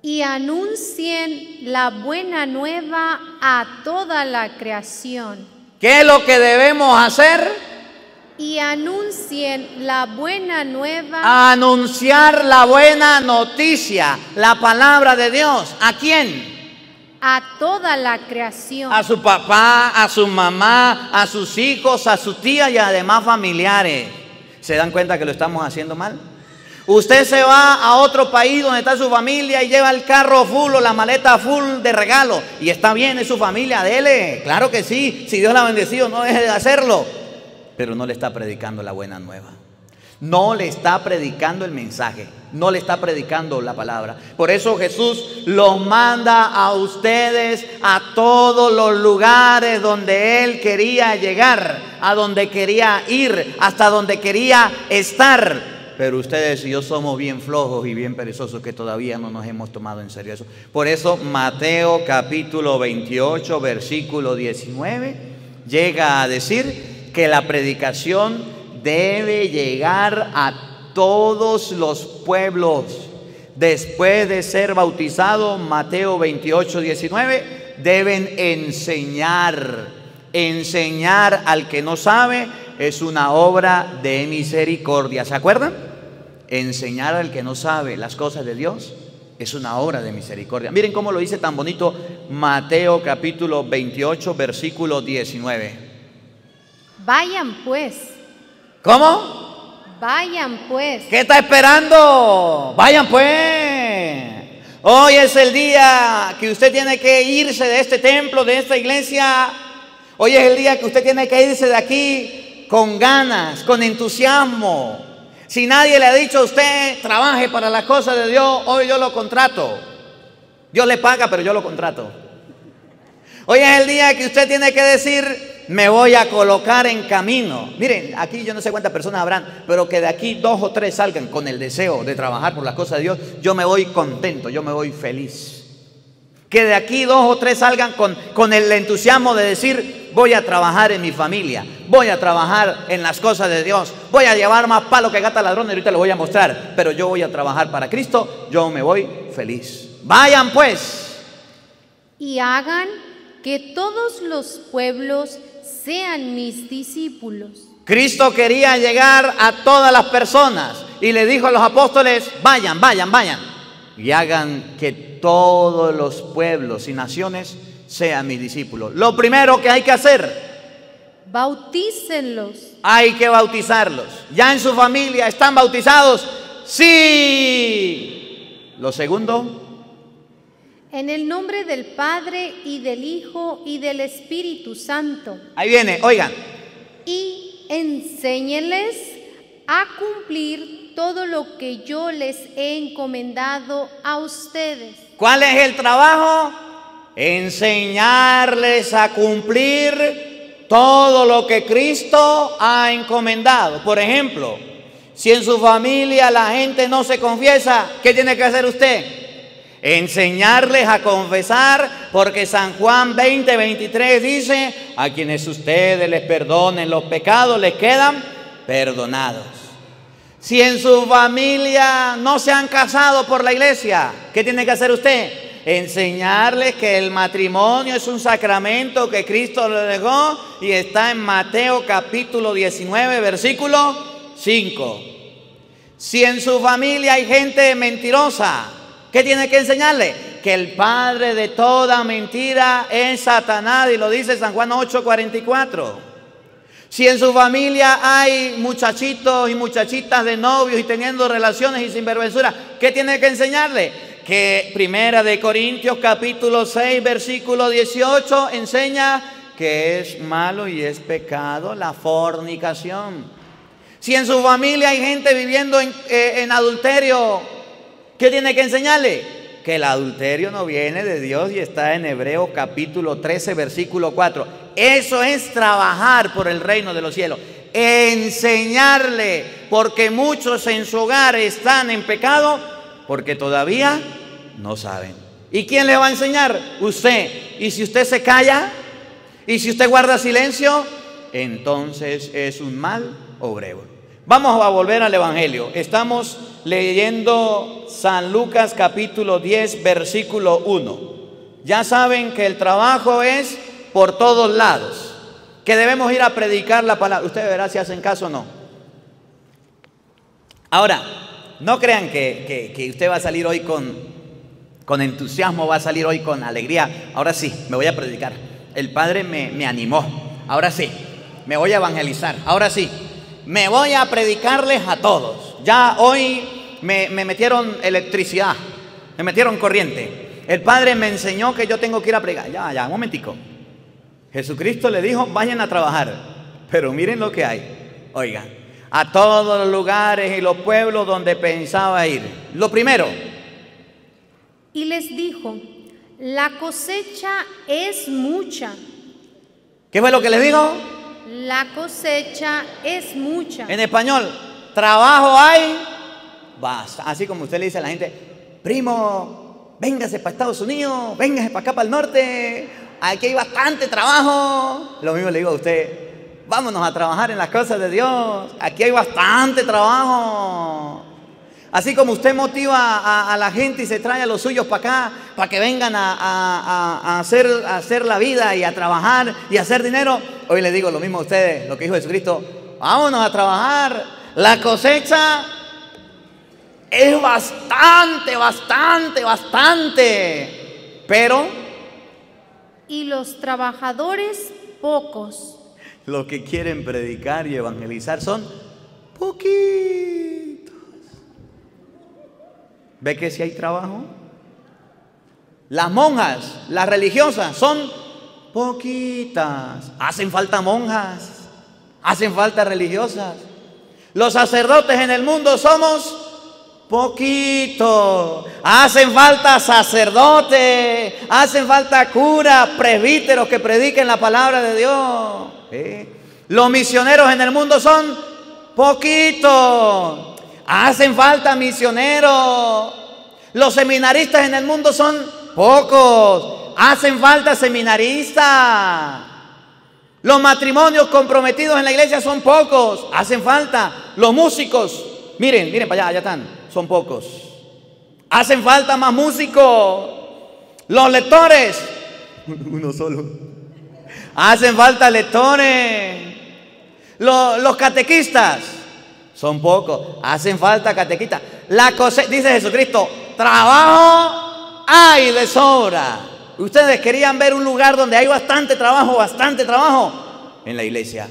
Y anuncien la buena nueva a toda la creación. ¿Qué es lo que debemos hacer? Y anuncien la buena nueva. Anunciar la buena noticia, la palabra de Dios. ¿A quién? A toda la creación. A su papá, a su mamá, a sus hijos, a su tía y además familiares. ¿Se dan cuenta que lo estamos haciendo mal? Usted se va a otro país donde está su familia y lleva el carro full o la maleta full de regalo. Y está bien, es su familia, dele. Claro que sí. Si Dios la ha bendecido, no deje de hacerlo pero no le está predicando la buena nueva. No le está predicando el mensaje, no le está predicando la palabra. Por eso Jesús los manda a ustedes a todos los lugares donde Él quería llegar, a donde quería ir, hasta donde quería estar. Pero ustedes y yo somos bien flojos y bien perezosos que todavía no nos hemos tomado en serio eso. Por eso Mateo capítulo 28, versículo 19, llega a decir, que la predicación debe llegar a todos los pueblos. Después de ser bautizado, Mateo 28, 19, deben enseñar. Enseñar al que no sabe es una obra de misericordia. ¿Se acuerdan? enseñar al que no sabe las cosas de Dios es una obra de misericordia. Miren cómo lo dice tan bonito Mateo capítulo 28, versículo 19. Vayan pues, ¿Cómo? vayan pues. ¿Qué está esperando? Vayan pues. Hoy es el día que usted tiene que irse de este templo, de esta iglesia. Hoy es el día que usted tiene que irse de aquí con ganas, con entusiasmo. Si nadie le ha dicho a usted, trabaje para las cosas de Dios, hoy yo lo contrato. Dios le paga, pero yo lo contrato. Hoy es el día que usted tiene que decir, me voy a colocar en camino. Miren, aquí yo no sé cuántas personas habrán, pero que de aquí dos o tres salgan con el deseo de trabajar por las cosas de Dios, yo me voy contento, yo me voy feliz. Que de aquí dos o tres salgan con, el entusiasmo de decir, voy a trabajar en mi familia, voy a trabajar en las cosas de Dios, voy a llevar más palo que gata ladrón, y ahorita lo voy a mostrar, pero yo voy a trabajar para Cristo, yo me voy feliz. Vayan pues. y hagan que todos los pueblos sean mis discípulos. Cristo quería llegar a todas las personas y le dijo a los apóstoles, vayan, vayan, vayan y hagan que todos los pueblos y naciones sean mis discípulos. Lo primero que hay que hacer, Bautícenlos hay que bautizarlos. ¿Ya en su familia están bautizados? Sí. Lo segundo, en el nombre del Padre y del Hijo y del Espíritu Santo. ahí viene, oigan, y enséñenles a cumplir todo lo que yo les he encomendado a ustedes. ¿cuál es el trabajo? Enseñarles a cumplir todo lo que Cristo ha encomendado. Por ejemplo, si en su familia la gente no se confiesa, ¿qué tiene que hacer usted? Enseñarles a confesar, porque San Juan 20, 23 dice, a quienes ustedes les perdonen los pecados, les quedan perdonados. Si en su familia no se han casado por la iglesia, ¿qué tiene que hacer usted? Enseñarles que el matrimonio es un sacramento que Cristo le dejó y está en Mateo capítulo 19, versículo 5. Si en su familia hay gente mentirosa, ¿qué tiene que enseñarle? Que el padre de toda mentira es Satanás y lo dice San Juan 8:44. Si en su familia hay muchachitos y muchachitas de novios y teniendo relaciones y sinvergüenzura, ¿qué tiene que enseñarle? Que Primera de Corintios capítulo 6 versículo 18 enseña que es malo y es pecado la fornicación. Si en su familia hay gente viviendo en, eh, en adulterio, ¿qué tiene que enseñarle? Que el adulterio no viene de Dios y está en Hebreo capítulo 13, versículo 4. Eso es trabajar por el reino de los cielos. Enseñarle, porque muchos en su hogar están en pecado, porque todavía no saben. ¿Y quién le va a enseñar? Usted. Y si usted se calla, y si usted guarda silencio, entonces es un mal obrero. Vamos a volver al Evangelio. Estamos leyendo San Lucas capítulo 10, versículo 1. Ya saben que el trabajo es por todos lados, que debemos ir a predicar la palabra. Ustedes verán si hacen caso o no. Ahora, no crean que, que- que usted va a salir hoy con, con entusiasmo, va a salir hoy con alegría. Ahora sí, me voy a predicar. El Padre me, me animó. Ahora sí, me voy a evangelizar. Ahora sí, me voy a predicarles a todos. Ya hoy me, me metieron electricidad, me metieron corriente. El Padre me enseñó que yo tengo que ir a predicar. Ya, ya, un momentico. Jesucristo le dijo, vayan a trabajar. Pero miren lo que hay. Oigan, a todos los lugares y los pueblos donde pensaba ir. Lo primero, Y les dijo, la cosecha es mucha, ¿qué fue lo que le dijo? la cosecha es mucha. En español, trabajo hay, basta. Así como usted le dice a la gente, primo, véngase para Estados Unidos, véngase para acá, para el norte, aquí hay bastante trabajo. Lo mismo le digo a usted, vámonos a trabajar en las cosas de Dios, aquí hay bastante trabajo. Así como usted motiva a, la gente y se trae a los suyos para acá, para que vengan a, hacer, hacer la vida y a trabajar y a hacer dinero, hoy le digo lo mismo a ustedes, lo que dijo Jesucristo, vámonos a trabajar, la cosecha Es bastante, bastante, bastante. Pero y los trabajadores pocos. Los que quieren predicar y evangelizar son poquitos. ¿Ve que si hay trabajo? Las monjas, las religiosas, son poquitas. Hacen falta monjas, hacen falta religiosas. Los sacerdotes en el mundo somos poquito. Hacen falta sacerdotes, hacen falta curas, presbíteros que prediquen la palabra de Dios. Los misioneros en el mundo son poquitos. Hacen falta misioneros. Los seminaristas en el mundo son pocos. Hacen falta seminaristas. Los matrimonios comprometidos en la iglesia son pocos. Hacen falta. Los músicos. Miren, miren para allá, allá están son pocos. Hacen falta más músicos. Los lectores, uno solo. Hacen falta lectores. Los, catequistas, son pocos. Hacen falta catequistas. La dice Jesucristo, trabajo hay de sobra. Ustedes querían ver un lugar donde hay bastante trabajo, bastante trabajo en la iglesia.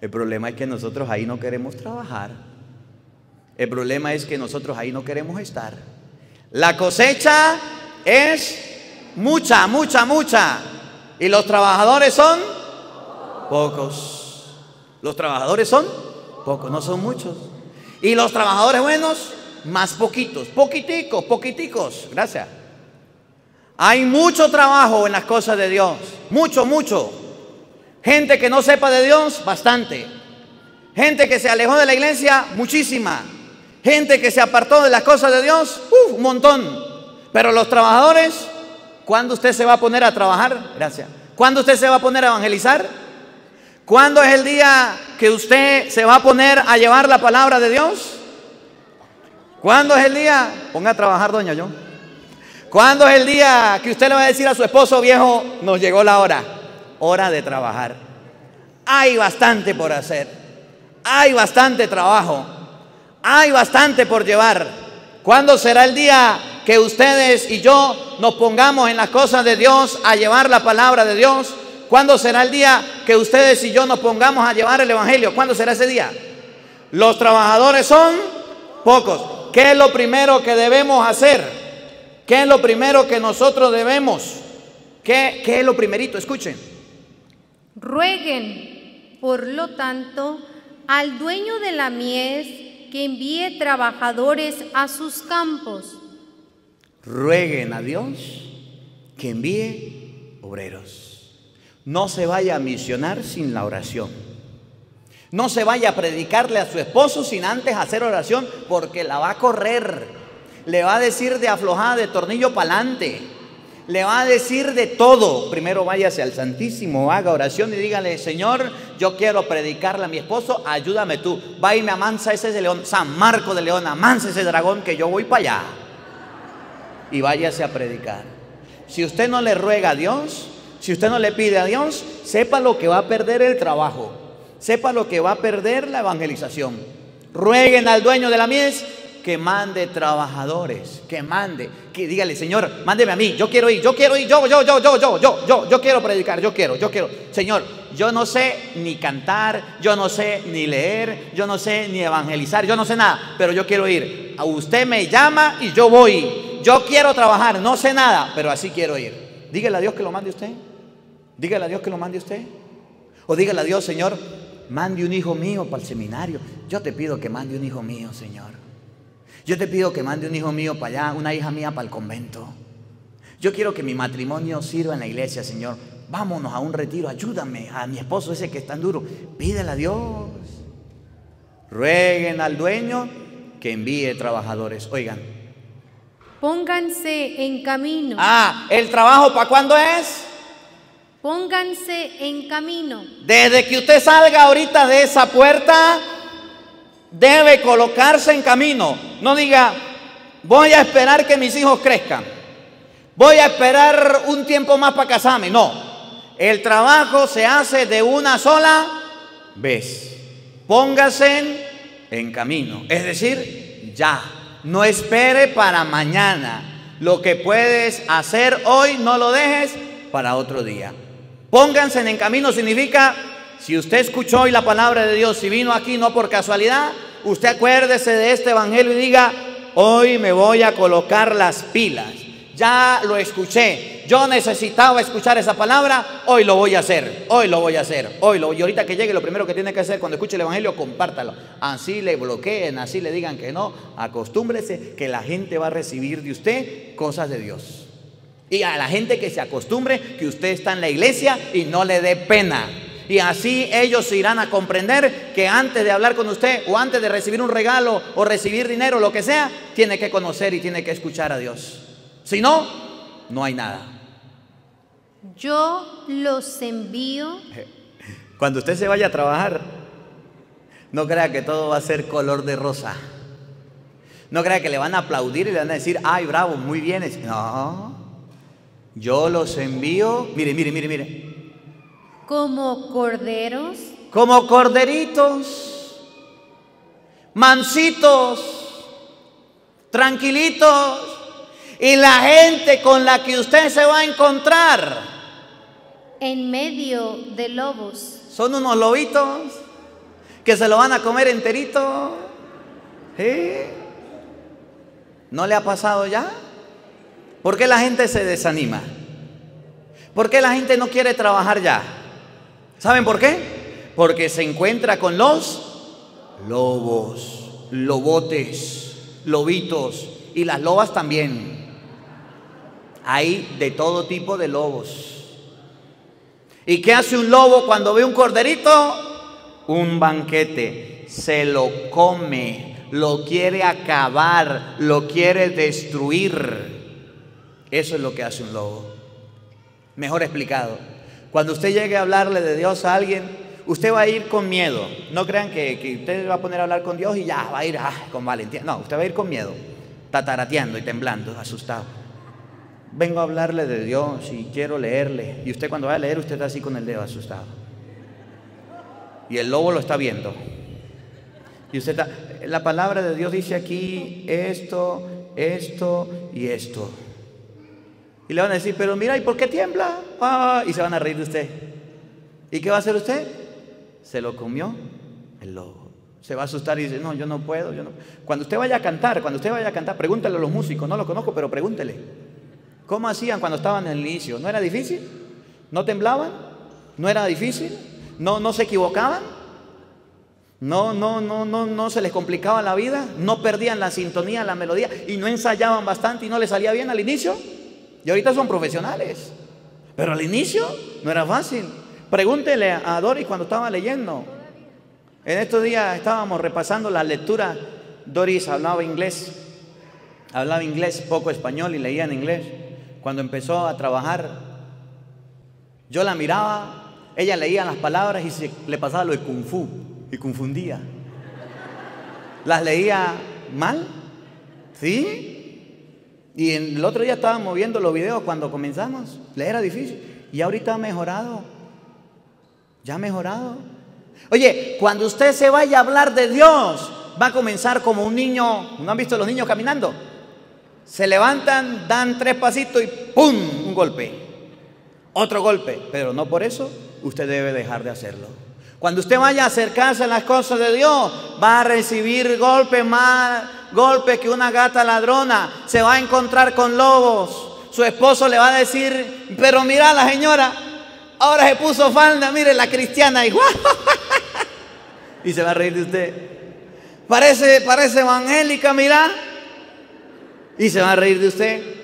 El problema es que nosotros ahí no queremos trabajar. El problema es que nosotros ahí no queremos estar. La cosecha es mucha, mucha, mucha. Y los trabajadores son pocos. Los trabajadores son pocos, no son muchos. Y los trabajadores buenos, más poquitos, poquiticos, poquiticos. Gracias. Hay mucho trabajo en las cosas de Dios. Mucho, mucho. Gente que no sepa de Dios, bastante. Gente que se alejó de la iglesia, muchísima. Gente que se apartó de las cosas de Dios, un montón. Pero los trabajadores, ¿cuándo usted se va a poner a trabajar? Gracias. ¿Cuándo usted se va a poner a evangelizar? ¿Cuándo es el día que usted se va a poner a llevar la palabra de Dios? ¿Cuándo es el día? Ponga a trabajar, doña yo. ¿Cuándo es el día que usted le va a decir a su esposo viejo, nos llegó la hora? Hora de trabajar. Hay bastante por hacer. Hay bastante trabajo. Hay bastante por llevar. ¿Cuándo será el día que ustedes y yo nos pongamos en las cosas de Dios a llevar la palabra de Dios? ¿Cuándo será el día que ustedes y yo nos pongamos a llevar el Evangelio? ¿Cuándo será ese día? Los trabajadores son pocos. ¿Qué es lo primero que debemos hacer? ¿Qué es lo primero que nosotros debemos? ¿Qué, qué es lo primerito? Escuchen. Rueguen, por lo tanto, al dueño de la mies que envíe trabajadores a sus campos. Rueguen a Dios que envíe obreros. No se vaya a misionar sin la oración. No se vaya a predicarle a su esposo sin antes hacer oración porque la va a correr. Le va a decir de aflojada de tornillo para adelante le va a decir de todo. Primero váyase al Santísimo, haga oración y dígale, Señor, yo quiero predicarle a mi esposo, ayúdame tú. Va y me amansa ese león, San Marco de León, amansa ese dragón que yo voy para allá. Y váyase a predicar. Si usted no le ruega a Dios, si usted no le pide a Dios, sepa lo que va a perder el trabajo. Sepa lo que va a perder la evangelización. Rueguen al dueño de la mies que mande trabajadores, que mande, que dígale, Señor, mándeme a mí, yo quiero ir, yo quiero ir, yo, yo, yo, yo, yo, yo, yo, yo quiero predicar, yo quiero, yo quiero. Señor, yo no sé ni cantar, yo no sé ni leer, yo no sé ni evangelizar, yo no sé nada, pero yo quiero ir. A usted me llama y yo voy. Yo quiero trabajar, no sé nada, pero así quiero ir. Dígale a Dios que lo mande usted. Dígale a Dios que lo mande usted. O dígale a Dios, Señor, mande un hijo mío para el seminario. Yo te pido que mande un hijo mío, Señor. Yo te pido que mande un hijo mío para allá, una hija mía para el convento. Yo quiero que mi matrimonio sirva en la iglesia, Señor. Vámonos a un retiro, ayúdame a mi esposo ese que es tan duro. Pídele a Dios. Rueguen al dueño que envíe trabajadores. Oigan. Pónganse en camino. Ah, ¿el trabajo para cuándo es? Pónganse en camino. Desde que usted salga ahorita de esa puerta, debe colocarse en camino. No diga, voy a esperar que mis hijos crezcan. Voy a esperar un tiempo más para casarme. No, el trabajo se hace de una sola vez. Póngase en camino. Es decir, ya. No espere para mañana. Lo que puedes hacer hoy, no lo dejes para otro día. Pónganse en camino significa, si usted escuchó hoy la palabra de Dios, si vino aquí no por casualidad, usted acuérdese de este evangelio y diga, hoy me voy a colocar las pilas. Ya lo escuché. Yo necesitaba escuchar esa palabra. Hoy lo voy a hacer. Hoy lo voy a hacer. Hoy lo Y ahorita que llegue, lo primero que tiene que hacer cuando escuche el evangelio, compártalo. Así le bloqueen, así le digan que no. Acostúmbrese que la gente va a recibir de usted cosas de Dios. Y a la gente que se acostumbre que usted está en la iglesia y no le dé pena. Y así ellos irán a comprender que antes de hablar con usted o antes de recibir un regalo o recibir dinero, lo que sea, tiene que conocer y tiene que escuchar a Dios. Si no, no hay nada. Yo los envío. Cuando usted se vaya a trabajar, no crea que todo va a ser color de rosa. No crea que le van a aplaudir y le van a decir, ay, bravo, muy bien. No, yo los envío, mire, mire, mire, mire, como corderos. Como corderitos. Mansitos. Tranquilitos. Y la gente con la que usted se va a encontrar. En medio de lobos. Son unos lobitos que se lo van a comer enterito. ¿No le ha pasado ya? ¿Por qué la gente se desanima? ¿Por qué la gente no quiere trabajar ya? ¿Saben por qué? Porque se encuentra con los lobos, lobotes, lobitos y las lobas también. Hay de todo tipo de lobos. ¿Y qué hace un lobo cuando ve un corderito? Un banquete. Se lo come, lo quiere acabar, lo quiere destruir. Eso es lo que hace un lobo. Mejor explicado. Cuando usted llegue a hablarle de Dios a alguien, usted va a ir con miedo. No crean que, usted va a poner a hablar con Dios y ya va a ir ah, con valentía. No, usted va a ir con miedo, tatarateando y temblando, asustado. Vengo a hablarle de Dios y quiero leerle. Y usted cuando va a leer, usted está así con el dedo asustado. Y el lobo lo está viendo. Y usted está, la palabra de Dios dice aquí esto, esto y esto. Y le van a decir, pero mira, ¿y por qué tiembla? Ah, y se van a reír de usted. ¿Y qué va a hacer usted? Se lo comió el lobo. Se va a asustar y dice, no, yo no puedo. Yo no. Cuando usted vaya a cantar, cuando usted vaya a cantar, pregúntele a los músicos, no lo conozco, pero pregúntele. ¿Cómo hacían cuando estaban en el inicio? ¿No era difícil? ¿No temblaban? ¿No era difícil? ¿No, no se equivocaban? No, no, no, no, no se les complicaba la vida, no perdían la sintonía, la melodía y no ensayaban bastante y no les salía bien al inicio. Y ahorita son profesionales. Pero al inicio no era fácil. Pregúntele a Doris cuando estaba leyendo. En estos días estábamos repasando la lectura. Doris hablaba inglés. Hablaba inglés, poco español y leía en inglés. Cuando empezó a trabajar, yo la miraba, ella leía las palabras y se, le pasaba lo de kung fu y confundía. Las leía mal, ¿sí? Y el otro día estábamos viendo los videos cuando comenzamos. Le era difícil. Y ahorita ha mejorado. Ya ha mejorado. Oye, cuando usted se vaya a hablar de Dios, va a comenzar como un niño. ¿No han visto los niños caminando? Se levantan, dan tres pasitos y ¡pum! Un golpe. Otro golpe. Pero no por eso usted debe dejar de hacerlo. Cuando usted vaya a acercarse a las cosas de Dios, va a recibir golpes más, golpes que una gata ladrona. Se va a encontrar con lobos. Su esposo le va a decir, pero mira la señora, ahora se puso falda, mire la cristiana y, y se va a reír de usted. Parece, parece evangélica, mira. Y se va a reír de usted.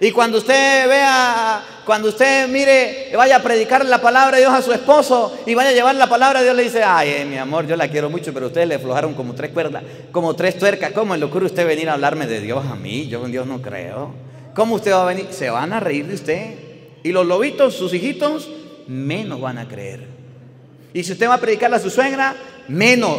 Y cuando usted vea, cuando usted mire, vaya a predicar la palabra de Dios a su esposo y vaya a llevar la palabra de Dios, le dice, ay, eh, mi amor, yo la quiero mucho, pero ustedes le aflojaron como tres cuerdas, como tres tuercas. ¿Cómo le ocurre usted venir a hablarme de Dios a mí? Yo en Dios no creo. ¿Cómo usted va a venir? Se van a reír de usted. Y los lobitos, sus hijitos, menos van a creer. Y si usted va a predicarle a su suegra, menos.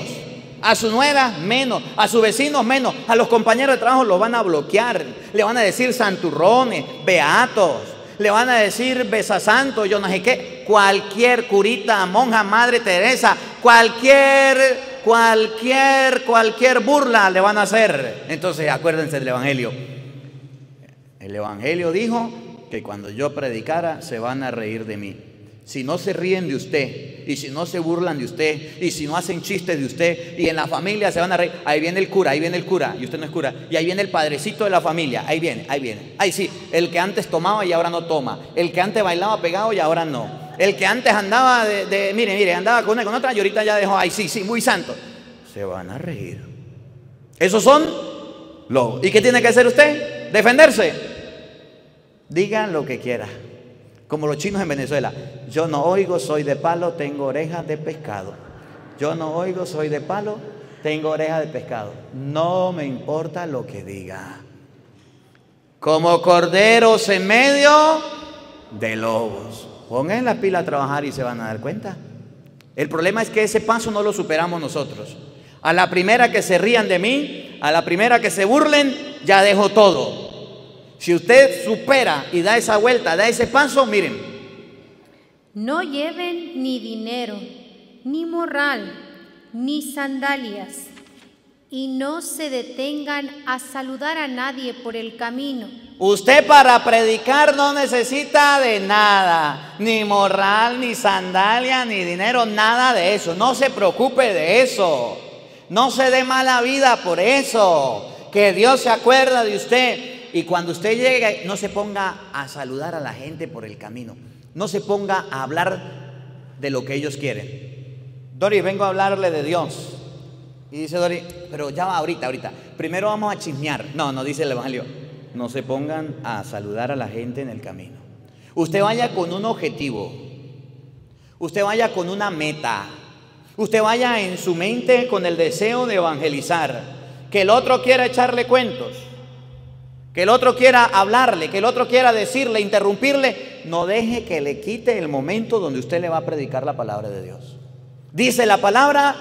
A su nuera, menos. A sus vecinos, menos. A los compañeros de trabajo los van a bloquear. Le van a decir santurrones, beatos. Le van a decir besasanto, yo no sé qué. Cualquier curita, monja, madre Teresa, cualquier cualquier, cualquier burla le van a hacer. Entonces acuérdense del Evangelio. El Evangelio dijo que cuando yo predicara se van a reír de mí. Si no se ríen de usted, y si no se burlan de usted, y si no hacen chistes de usted, y en la familia se van a reír, ahí viene el cura, ahí viene el cura, y usted no es cura, y ahí viene el padrecito de la familia, ahí viene, ahí viene. Ahí sí, el que antes tomaba y ahora no toma, el que antes bailaba pegado y ahora no, el que antes andaba de, mire, mire, andaba con una con otra y ahorita ya dejó, ay, sí, sí, muy santo. Se van a reír. Esos son los. ¿Y qué tiene que hacer usted? Defenderse. Diga lo que quiera. Como los chinos en Venezuela. Yo no oigo, soy de palo, tengo orejas de pescado. Yo no oigo, soy de palo, tengo orejas de pescado. No me importa lo que diga. Como corderos en medio de lobos. Pongan la pila a trabajar y se van a dar cuenta. El problema es que ese paso no lo superamos nosotros. A la primera que se rían de mí, a la primera que se burlen, ya dejo todo. Si usted supera y da esa vuelta, da ese paso, miren. No lleven ni dinero, ni morral, ni sandalias, y no se detengan a saludar a nadie por el camino. Usted para predicar no necesita de nada, ni morral, ni sandalia, ni dinero, nada de eso. No se preocupe de eso. No se dé mala vida por eso. Que Dios se acuerda de usted. Y cuando usted llegue, no se ponga a saludar a la gente por el camino. No se ponga a hablar de lo que ellos quieren. Dori, vengo a hablarle de Dios. Y dice Dori, pero ya va ahorita, ahorita. Primero vamos a chismear. No, no dice el Evangelio. No se pongan a saludar a la gente en el camino. Usted vaya con un objetivo. Usted vaya con una meta. Usted vaya en su mente con el deseo de evangelizar. Que el otro quiera echarle cuentos que el otro quiera hablarle, que el otro quiera decirle, interrumpirle, no deje que le quite el momento donde usted le va a predicar la palabra de Dios. Dice la palabra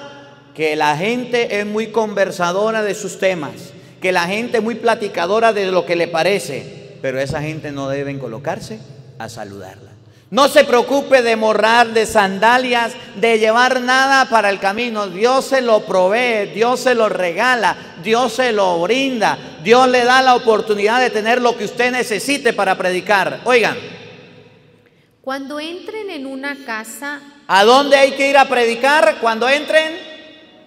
que la gente es muy conversadora de sus temas, que la gente es muy platicadora de lo que le parece, pero esa gente no deben colocarse a saludarla. No se preocupe de morrar, de sandalias, de llevar nada para el camino. Dios se lo provee, Dios se lo regala, Dios se lo brinda. Dios le da la oportunidad de tener lo que usted necesite para predicar. Oigan. Cuando entren en una casa. ¿A dónde hay que ir a predicar cuando entren?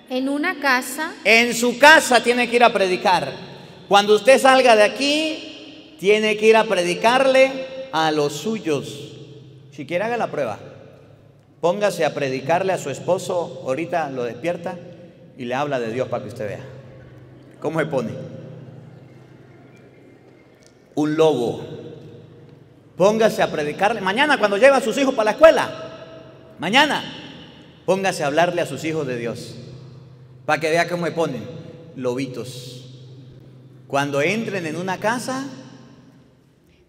En una casa. En su casa tiene que ir a predicar. Cuando usted salga de aquí, tiene que ir a predicarle a los suyos. Si quiere haga la prueba. Póngase a predicarle a su esposo, ahorita lo despierta y le habla de Dios para que usted vea. ¿Cómo se pone? Un lobo. Póngase a predicarle. Mañana cuando lleva a sus hijos para la escuela. Mañana. Póngase a hablarle a sus hijos de Dios. Para que vea cómo se ponen. Lobitos. Cuando entren en una casa.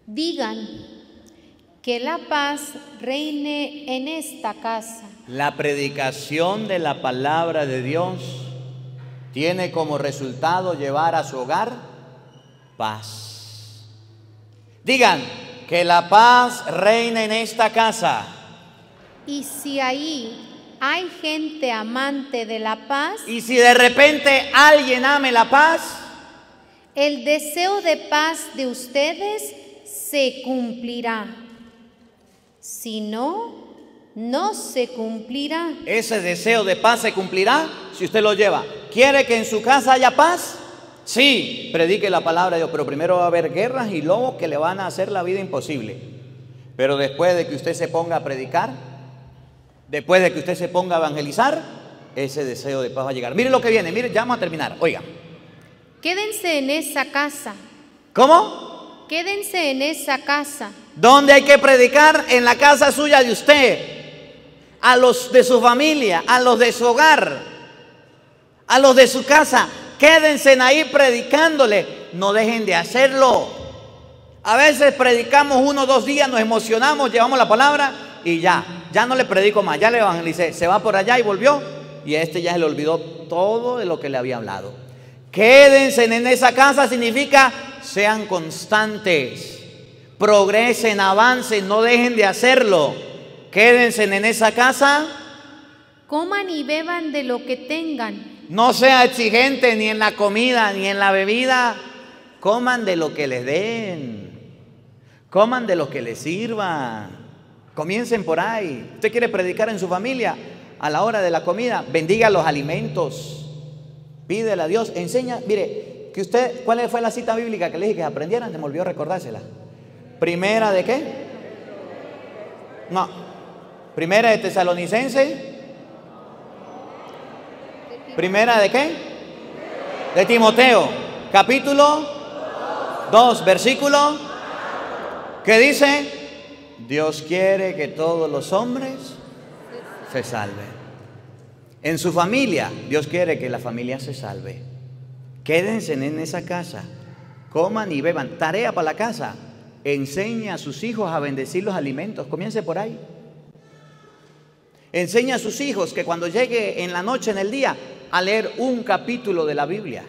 Digan que la paz reine en esta casa. La predicación de la palabra de Dios tiene como resultado llevar a su hogar paz. Digan, que la paz reine en esta casa. Y si ahí hay gente amante de la paz. Y si de repente alguien ame la paz. El deseo de paz de ustedes se cumplirá. Si no, no se cumplirá. Ese deseo de paz se cumplirá si usted lo lleva. ¿Quiere que en su casa haya paz? Sí, predique la palabra de Dios, pero primero va a haber guerras y lobos que le van a hacer la vida imposible. Pero después de que usted se ponga a predicar, después de que usted se ponga a evangelizar, ese deseo de paz va a llegar. Mire lo que viene, mire, ya vamos a terminar. Oiga. Quédense en esa casa. ¿Cómo? Quédense en esa casa ¿Dónde hay que predicar? En la casa suya de usted, a los de su familia, a los de su hogar, a los de su casa. Quédense ahí predicándole, no dejen de hacerlo. A veces predicamos uno dos días, nos emocionamos, llevamos la palabra y ya, ya no le predico más, ya le evangelicé. Se va por allá y volvió y a este ya se le olvidó todo de lo que le había hablado. Quédense en esa casa significa sean constantes progresen, avancen, no dejen de hacerlo. Quédense en esa casa coman y beban de lo que tengan. No sea exigente ni en la comida ni en la bebida. Coman de lo que les den. Coman de lo que les sirva. Comiencen por ahí. Usted quiere predicar en su familia a la hora de la comida. Bendiga los alimentos. Pídele a Dios. Enseña. Mire, que usted, ¿cuál fue la cita bíblica que le dije que aprendieran? Se me olvidó recordársela. Primera de qué? No. Primera de Tesalonicense. Primera de qué? De Timoteo. Capítulo 2, versículo. ¿Qué dice? Dios quiere que todos los hombres se salven. En su familia, Dios quiere que la familia se salve. Quédense en esa casa, coman y beban. Tarea para la casa. Enseña a sus hijos a bendecir los alimentos. Comience por ahí. Enseña a sus hijos que cuando llegue en la noche, en el día, a leer un capítulo de la Biblia.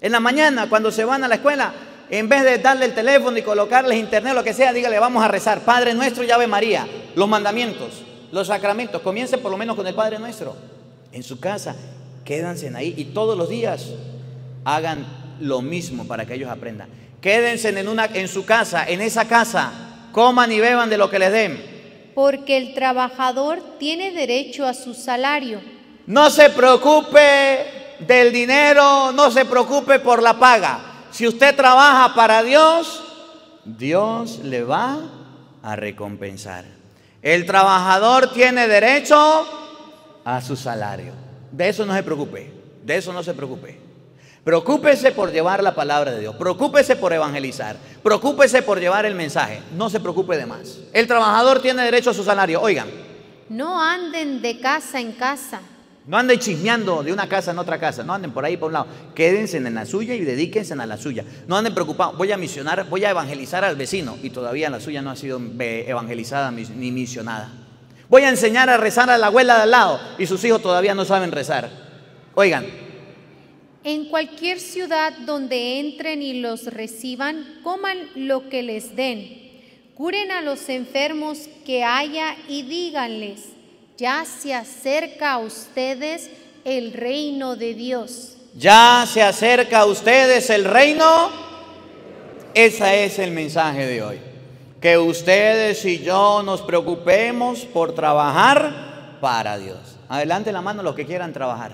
En la mañana, cuando se van a la escuela, en vez de darle el teléfono y colocarles internet, lo que sea, dígale, vamos a rezar. Padre nuestro y María, los mandamientos, los sacramentos. Comience por lo menos con el Padre nuestro. En su casa, quédense ahí y todos los días hagan lo mismo para que ellos aprendan. Quédense en, una, en su casa, en esa casa, coman y beban de lo que les den. Porque el trabajador tiene derecho a su salario. No se preocupe del dinero, no se preocupe por la paga. Si usted trabaja para Dios, Dios le va a recompensar. El trabajador tiene derecho a su salario. De eso no se preocupe, de eso no se preocupe. Preocúpese por llevar la palabra de Dios, preocúpese por evangelizar, preocúpese por llevar el mensaje, no se preocupe de más. El trabajador tiene derecho a su salario, oigan. No anden de casa en casa no anden chismeando de una casa en otra casa, no anden por ahí por un lado. Quédense en la suya y dedíquense a la suya. No anden preocupados, voy a misionar, voy a evangelizar al vecino y todavía la suya no ha sido evangelizada ni misionada. Voy a enseñar a rezar a la abuela de al lado y sus hijos todavía no saben rezar. Oigan. En cualquier ciudad donde entren y los reciban, coman lo que les den. Curen a los enfermos que haya y díganles ya se acerca a ustedes el reino de Dios. Ya se acerca a ustedes el reino. Ese es el mensaje de hoy. Que ustedes y yo nos preocupemos por trabajar para Dios. Adelante la mano los que quieran trabajar.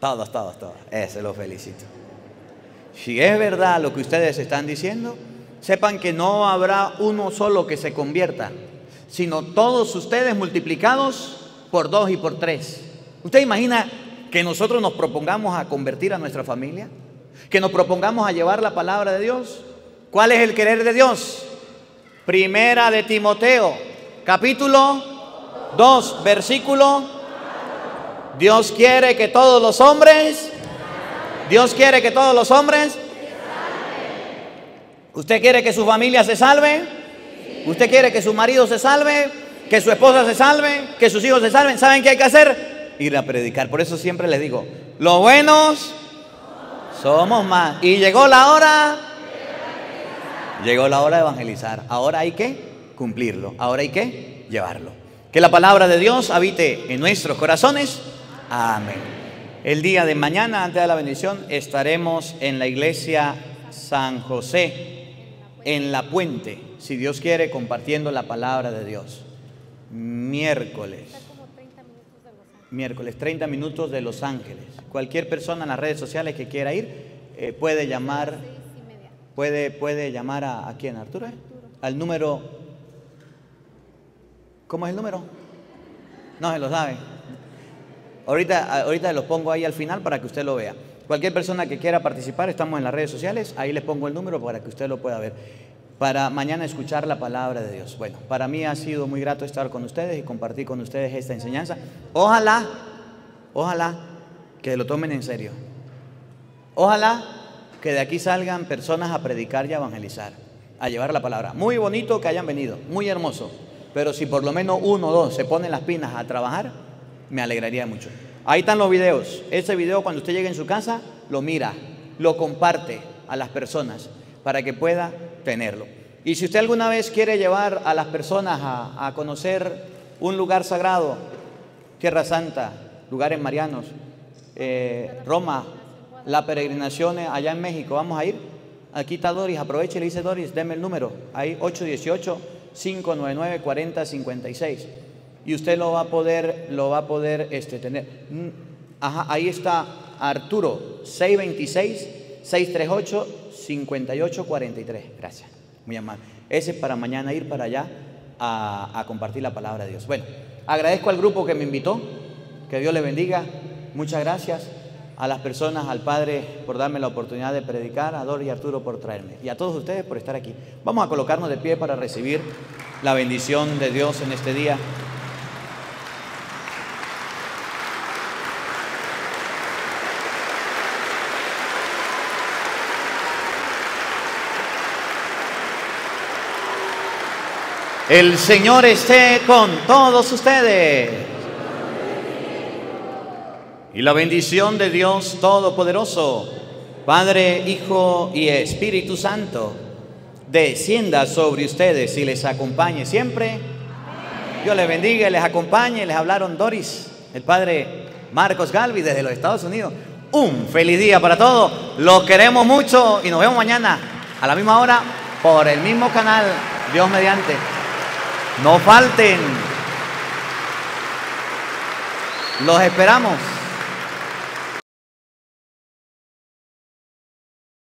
Todos, todos, todos. Ese lo felicito. Si es verdad lo que ustedes están diciendo, sepan que no habrá uno solo que se convierta sino todos ustedes multiplicados por dos y por tres. ¿Usted imagina que nosotros nos propongamos a convertir a nuestra familia? ¿Que nos propongamos a llevar la palabra de Dios? ¿Cuál es el querer de Dios? Primera de Timoteo, capítulo 2, versículo. Dios quiere que todos los hombres, Dios quiere que todos los hombres, ¿usted quiere que su familia se salve? ¿Usted quiere que su marido se salve? ¿Que su esposa se salve? ¿Que sus hijos se salven? ¿Saben qué hay que hacer? Ir a predicar. Por eso siempre les digo, los buenos somos más. Y llegó la hora. Llegó la hora de evangelizar. Ahora hay que cumplirlo. Ahora hay que llevarlo. Que la palabra de Dios habite en nuestros corazones. Amén. El día de mañana, antes de la bendición, estaremos en la iglesia San José, en la puente si Dios quiere, compartiendo la palabra de Dios. Miércoles. Miércoles, 30 minutos de Los Ángeles. Cualquier persona en las redes sociales que quiera ir eh, puede llamar. Puede, puede llamar a, a quién, Arturo. Al número. ¿Cómo es el número? No se lo sabe. Ahorita, ahorita los pongo ahí al final para que usted lo vea. Cualquier persona que quiera participar, estamos en las redes sociales, ahí les pongo el número para que usted lo pueda ver para mañana escuchar la palabra de Dios. Bueno, para mí ha sido muy grato estar con ustedes y compartir con ustedes esta enseñanza. Ojalá, ojalá que lo tomen en serio. Ojalá que de aquí salgan personas a predicar y a evangelizar, a llevar la palabra. Muy bonito que hayan venido, muy hermoso. Pero si por lo menos uno o dos se ponen las pinas a trabajar, me alegraría mucho. Ahí están los videos. Ese video cuando usted llegue en su casa, lo mira, lo comparte a las personas para que pueda tenerlo. Y si usted alguna vez quiere llevar a las personas a, conocer un lugar sagrado, Tierra Santa, lugares marianos, eh, Roma, la peregrinación allá en México. ¿Vamos a ir? Aquí está Doris, aproveche y le dice Doris, deme el número. Ahí 818-599-4056. Y usted lo va a poder, lo va a poder este, tener. Mm, ajá, ahí está Arturo, 626-638-5843. Gracias, muy amable. Ese es para mañana ir para allá a, a compartir la palabra de Dios. Bueno, agradezco al grupo que me invitó. Que Dios le bendiga. Muchas gracias a las personas, al Padre por darme la oportunidad de predicar, a Dor y Arturo por traerme, y a todos ustedes por estar aquí. Vamos a colocarnos de pie para recibir la bendición de Dios en este día. El Señor esté con todos ustedes. Y la bendición de Dios Todopoderoso, Padre, Hijo y Espíritu Santo, descienda sobre ustedes y les acompañe siempre. Dios les bendiga y les acompañe. Les hablaron Doris, el Padre Marcos Galvi desde los Estados Unidos. Un feliz día para todos. Los queremos mucho y nos vemos mañana a la misma hora por el mismo canal. Dios mediante. No falten. Los esperamos.